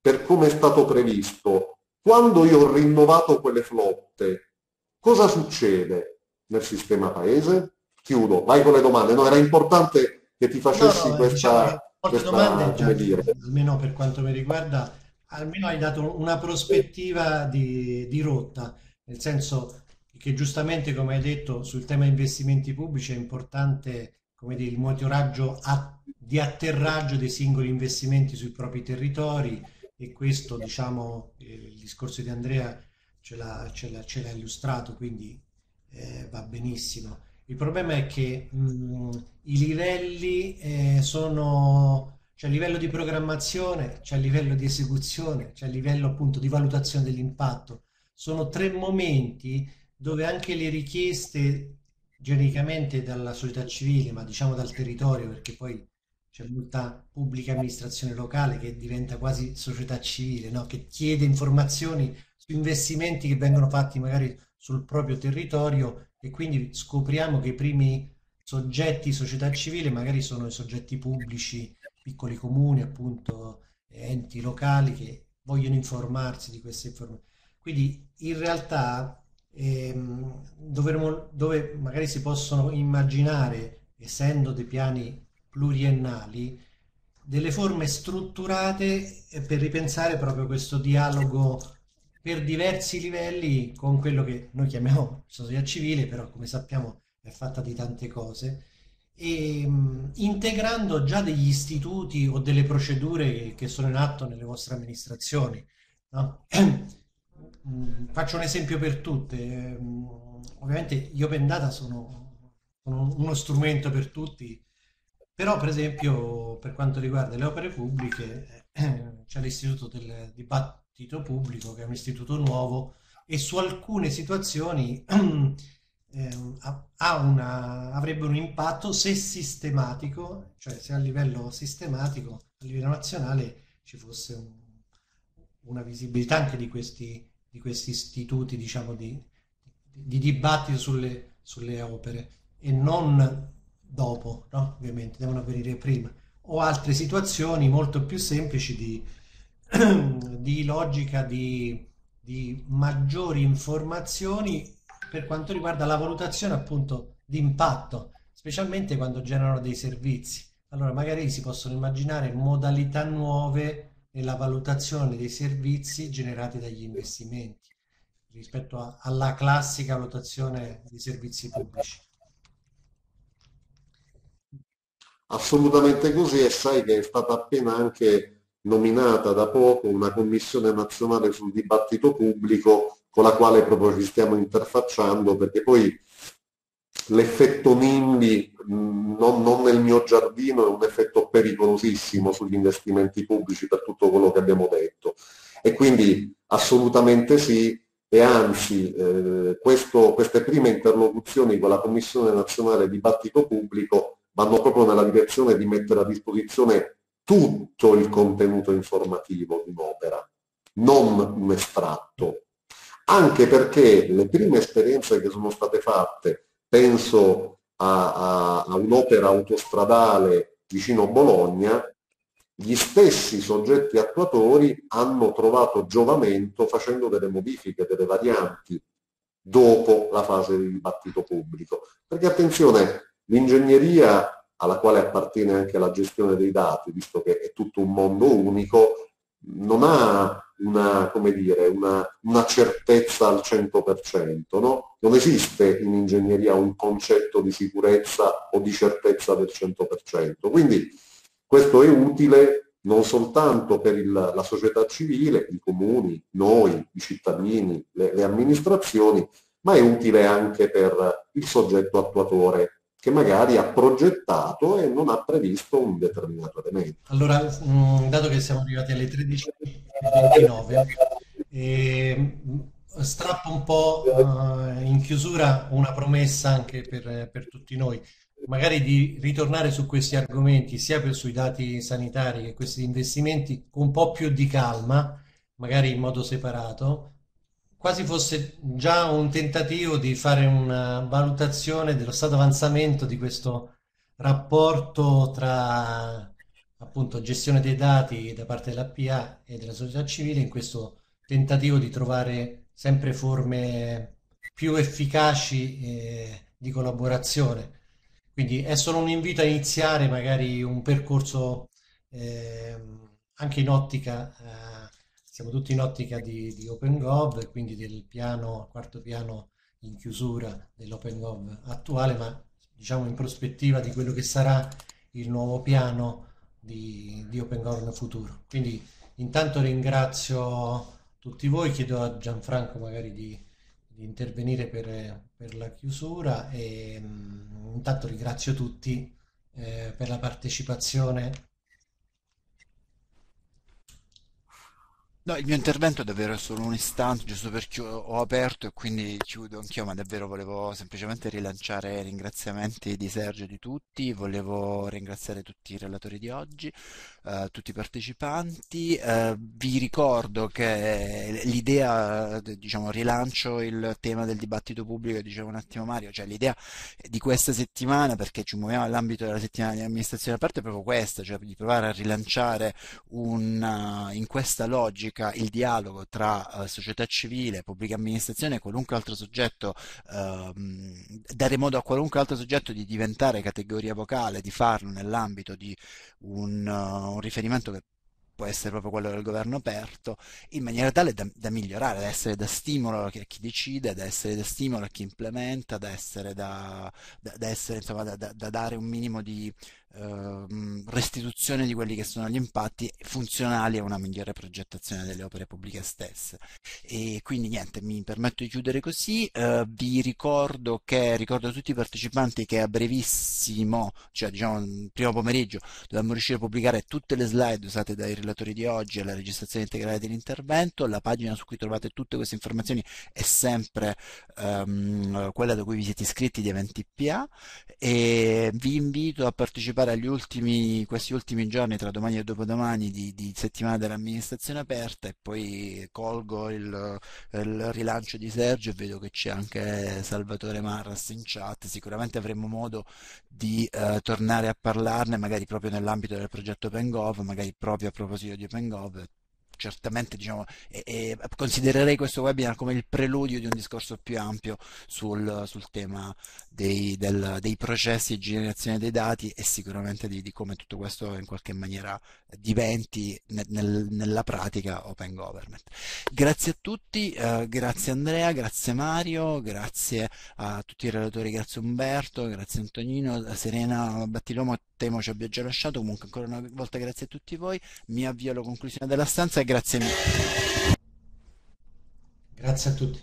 per come è stato previsto, quando io ho rinnovato quelle flotte, cosa succede? nel sistema paese? Chiudo, vai con le domande. No, era importante che ti facessi no, no, questa, diciamo questa già, dire. almeno per quanto mi riguarda, almeno hai dato una prospettiva di, di rotta, nel senso che giustamente, come hai detto, sul tema investimenti pubblici è importante come dire, il monitoraggio di atterraggio dei singoli investimenti sui propri territori e questo, diciamo, il discorso di Andrea ce l'ha, illustrato, quindi eh, va benissimo. Il problema è che mh, i livelli eh, sono, c'è a livello di programmazione, c'è a livello di esecuzione, c'è a livello appunto di valutazione dell'impatto. Sono tre momenti dove anche le richieste genericamente dalla società civile, ma diciamo dal territorio, perché poi c'è molta pubblica amministrazione locale che diventa quasi società civile, no? che chiede informazioni su investimenti che vengono fatti magari sul proprio territorio e quindi scopriamo che i primi soggetti società civile magari sono i soggetti pubblici, piccoli comuni, appunto enti locali che vogliono informarsi di queste informazioni. Quindi in realtà ehm, dovremo, dove magari si possono immaginare, essendo dei piani pluriennali, delle forme strutturate per ripensare proprio questo dialogo per diversi livelli con quello che noi chiamiamo società civile, però come sappiamo è fatta di tante cose, e mh, integrando già degli istituti o delle procedure che sono in atto nelle vostre amministrazioni. No? Faccio un esempio per tutte. Ovviamente gli open data sono, sono uno strumento per tutti, però per esempio per quanto riguarda le opere pubbliche c'è l'istituto del dibattito Tito Pubblico, che è un istituto nuovo, e su alcune situazioni eh, una, avrebbe un impatto se sistematico, cioè se a livello sistematico, a livello nazionale, ci fosse un, una visibilità anche di questi, di questi istituti, diciamo, di, di dibattito sulle, sulle opere e non dopo, no? ovviamente, devono avvenire prima, o altre situazioni molto più semplici di di logica di, di maggiori informazioni per quanto riguarda la valutazione appunto di impatto, specialmente quando generano dei servizi. Allora magari si possono immaginare modalità nuove nella valutazione dei servizi generati dagli investimenti rispetto a, alla classica valutazione dei servizi pubblici. Assolutamente così e sai che è stata appena anche nominata da poco una commissione nazionale sul dibattito pubblico con la quale proprio ci stiamo interfacciando perché poi l'effetto NIMBY non, non, nel mio giardino è un effetto pericolosissimo sugli investimenti pubblici per tutto quello che abbiamo detto e quindi assolutamente sì e anzi eh, questo, queste prime interlocuzioni con la Commissione nazionale dibattito pubblico vanno proprio nella direzione di mettere a disposizione tutto il contenuto informativo di un'opera, non un estratto. Anche perché le prime esperienze che sono state fatte, penso a, a, a un'opera autostradale vicino Bologna, gli stessi soggetti attuatori hanno trovato giovamento facendo delle modifiche, delle varianti dopo la fase di dibattito pubblico. Perché attenzione, l'ingegneria alla quale appartiene anche la gestione dei dati, visto che è tutto un mondo unico, non ha una, dire, una, una certezza al 100%, no? Non esiste in ingegneria un concetto di sicurezza o di certezza del 100%. Quindi questo è utile non soltanto per il, la società civile, i comuni, noi, i cittadini, le, le amministrazioni, ma è utile anche per il soggetto attuatore che magari ha progettato e non ha previsto un determinato elemento. Allora, mm, dato che siamo arrivati alle 13.29, eh, strappo un po' uh, in chiusura una promessa anche per, per, tutti noi, magari di ritornare su questi argomenti, sia per, sui dati sanitari che questi investimenti, con un po' più di calma, magari in modo separato, quasi fosse già un tentativo di fare una valutazione dello stato avanzamento di questo rapporto tra appunto gestione dei dati da parte dell'APA e della società civile in questo tentativo di trovare sempre forme più efficaci eh, di collaborazione. Quindi è solo un invito a iniziare magari un percorso eh, anche in ottica eh, siamo tutti in ottica di, di OpenGov quindi del piano, quarto piano in chiusura dell'OpenGov attuale, ma diciamo in prospettiva di quello che sarà il nuovo piano di, di OpenGov nel futuro. Quindi intanto ringrazio tutti voi, chiedo a Gianfranco magari di, di intervenire per, per, la chiusura e um, intanto ringrazio tutti eh, per la partecipazione No, il mio intervento è davvero solo un istante, giusto perché ho aperto e quindi chiudo anch'io, ma davvero volevo semplicemente rilanciare i ringraziamenti di Sergio e di tutti, volevo ringraziare tutti i relatori di oggi, eh, tutti i partecipanti. Eh, vi ricordo che l'idea, diciamo, rilancio il tema del dibattito pubblico, diceva un attimo Mario, cioè l'idea di questa settimana, perché ci muoviamo nell'ambito della settimana di amministrazione aperta, è proprio questa, cioè di provare a rilanciare una, in questa logica logica il dialogo tra uh, società civile, pubblica amministrazione e qualunque altro soggetto, uh, dare modo a qualunque altro soggetto di diventare categoria vocale, di farlo nell'ambito di un, uh, un riferimento che può essere proprio quello del governo aperto, in maniera tale da, da, migliorare, da essere da stimolo a chi decide, da essere da stimolo a chi implementa, da essere da, da, da essere, insomma, da, dare un minimo di Ehm, restituzione di quelli che sono gli impatti funzionali a una migliore progettazione delle opere pubbliche stesse. E quindi niente, mi permetto di chiudere così. Uh, vi ricordo che ricordo a tutti i partecipanti che a brevissimo, cioè diciamo il primo pomeriggio, dobbiamo riuscire a pubblicare tutte le slide usate dai relatori di oggi e la registrazione integrale dell'intervento. La pagina su cui trovate tutte queste informazioni è sempre um, quella da cui vi siete iscritti di Eventi PA e vi invito a partecipare partecipare agli ultimi, questi ultimi giorni, tra domani e dopodomani, di, di settimana dell'amministrazione aperta e poi colgo il, il, rilancio di Sergio e vedo che c'è anche Salvatore Marras in chat. Sicuramente avremo modo di eh, tornare a parlarne, magari proprio nell'ambito del progetto OpenGov, magari proprio a proposito di OpenGov certamente diciamo, e, e considererei questo webinar come il preludio di un discorso più ampio sul, sul tema dei, del, dei, processi di generazione dei dati e sicuramente di, di, come tutto questo in qualche maniera diventi nel, nel, nella pratica open government. Grazie a tutti, eh, grazie Andrea, grazie Mario, grazie a tutti i relatori, grazie Umberto, grazie Antonino, Serena Battilomo, temo ci abbia già lasciato, comunque ancora una volta grazie a tutti voi, mi avvio alla conclusione della stanza e grazie mille. Grazie a tutti.